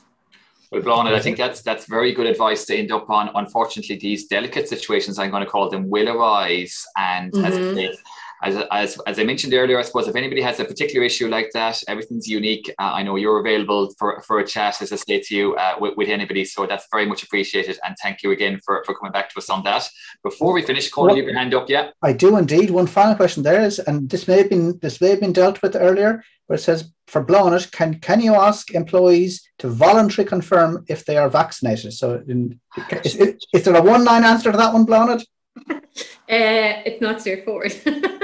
Well, Bláthnaid, I think that's that's very good advice to end up on. Unfortunately, these delicate situations, I'm going to call them, will arise, and mm-hmm. as as, as, as I mentioned earlier, I suppose if anybody has a particular issue like that, everything's unique. Uh, I know you're available for, for a chat, as I say to you, uh, with, with, anybody. So that's very much appreciated. And thank you again for, for coming back to us on that. Before we finish, Conal, well, you your hand up, yeah? I do indeed. One final question there is, and this may have been this may have been dealt with earlier, but it says for Bláthnaid, can can you ask employees to voluntarily confirm if they are vaccinated? So in, is, is, there a one line answer to that one, Bláthnaid? <laughs> Uh, it's not straightforward. <laughs>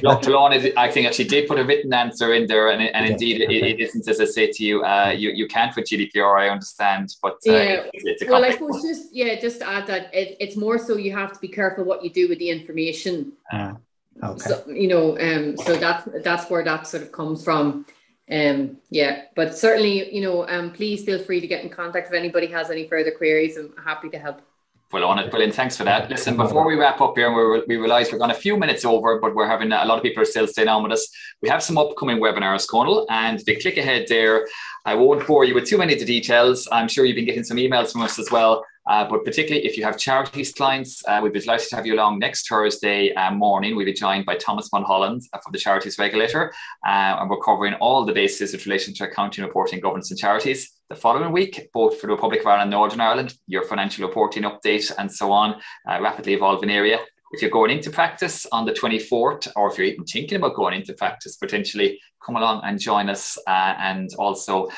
Dr. Lawn, I think actually did put a written answer in there, and, and indeed it, it isn't as I say to you. Uh, you you can't with GDPR, I understand, but uh, yeah. It's, it's well, I suppose just yeah, just to add that it, it's more so you have to be careful what you do with the information. Uh, okay. So you know, um, so that's that's where that sort of comes from. Um, yeah, but certainly, you know, um, please feel free to get in contact if anybody has any further queries. I'm happy to help. Well, on it, brilliant. Thanks for that. Listen, before we wrap up here, we we realise we're going a few minutes over, but we're having a lot of people are still staying on with us. We have some upcoming webinars, Conal, and if they click ahead there. I won't bore you with too many of the details. I'm sure you've been getting some emails from us as well. Uh, but particularly if you have charities clients, uh, we'd be delighted to have you along next Thursday uh, morning. We'll be joined by Thomas Mulholland uh, from the Charities Regulator, uh, and we're covering all the bases in relation to accounting, reporting, governance, and charities. The following week, both for the Republic of Ireland and Northern Ireland, your financial reporting update and so on, uh, rapidly evolving area. If you're going into practice on the 24th, or if you're even thinking about going into practice potentially, come along and join us. Uh, and also,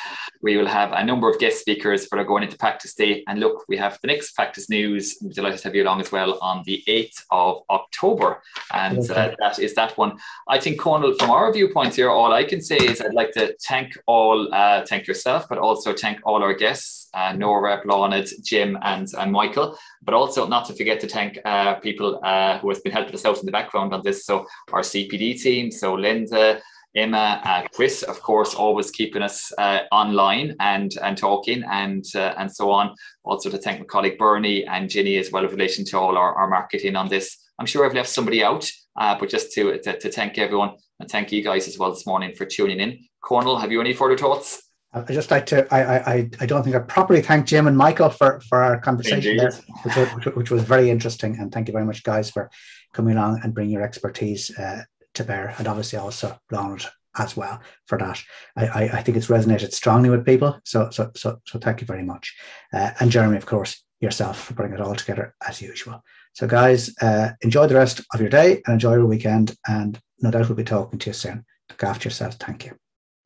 we will have a number of guest speakers for going into practice day. And look, we have the next practice news. I'm delighted to have you along as well on the 8th of October. And uh, that is that one. I think, Conal, from our viewpoint here, all I can say is I'd like to thank all, uh, thank yourself, but also thank all our guests, uh, Norah, Bláthnaid, Jim, and, and Michael. But also not to forget to thank uh, people uh, who have been helping us out in the background on this. So our CPD team, so Linda, Emma, uh, Chris, of course, always keeping us uh, online and and talking and uh, and so on. Also to thank my colleague Bernie and Ginny as well in relation to all our, our marketing on this. I'm sure I've left somebody out, uh, but just to, to, to thank everyone and thank you guys as well this morning for tuning in. Conal, have you any further thoughts? I just like to. I, I I don't think I properly thanked Jim and Michael for for our conversation, there, which, was, which, which, was very interesting. And thank you very much, guys, for coming along and bringing your expertise uh, to bear, and obviously also Ronald as well for that. I, I, I, think it's resonated strongly with people. So so so so thank you very much, uh, and Jeremy, of course, yourself for putting it all together as usual. So guys, uh, enjoy the rest of your day and enjoy your weekend, and no doubt we'll be talking to you soon. Look after yourself. Thank you.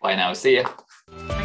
Bye now. See you.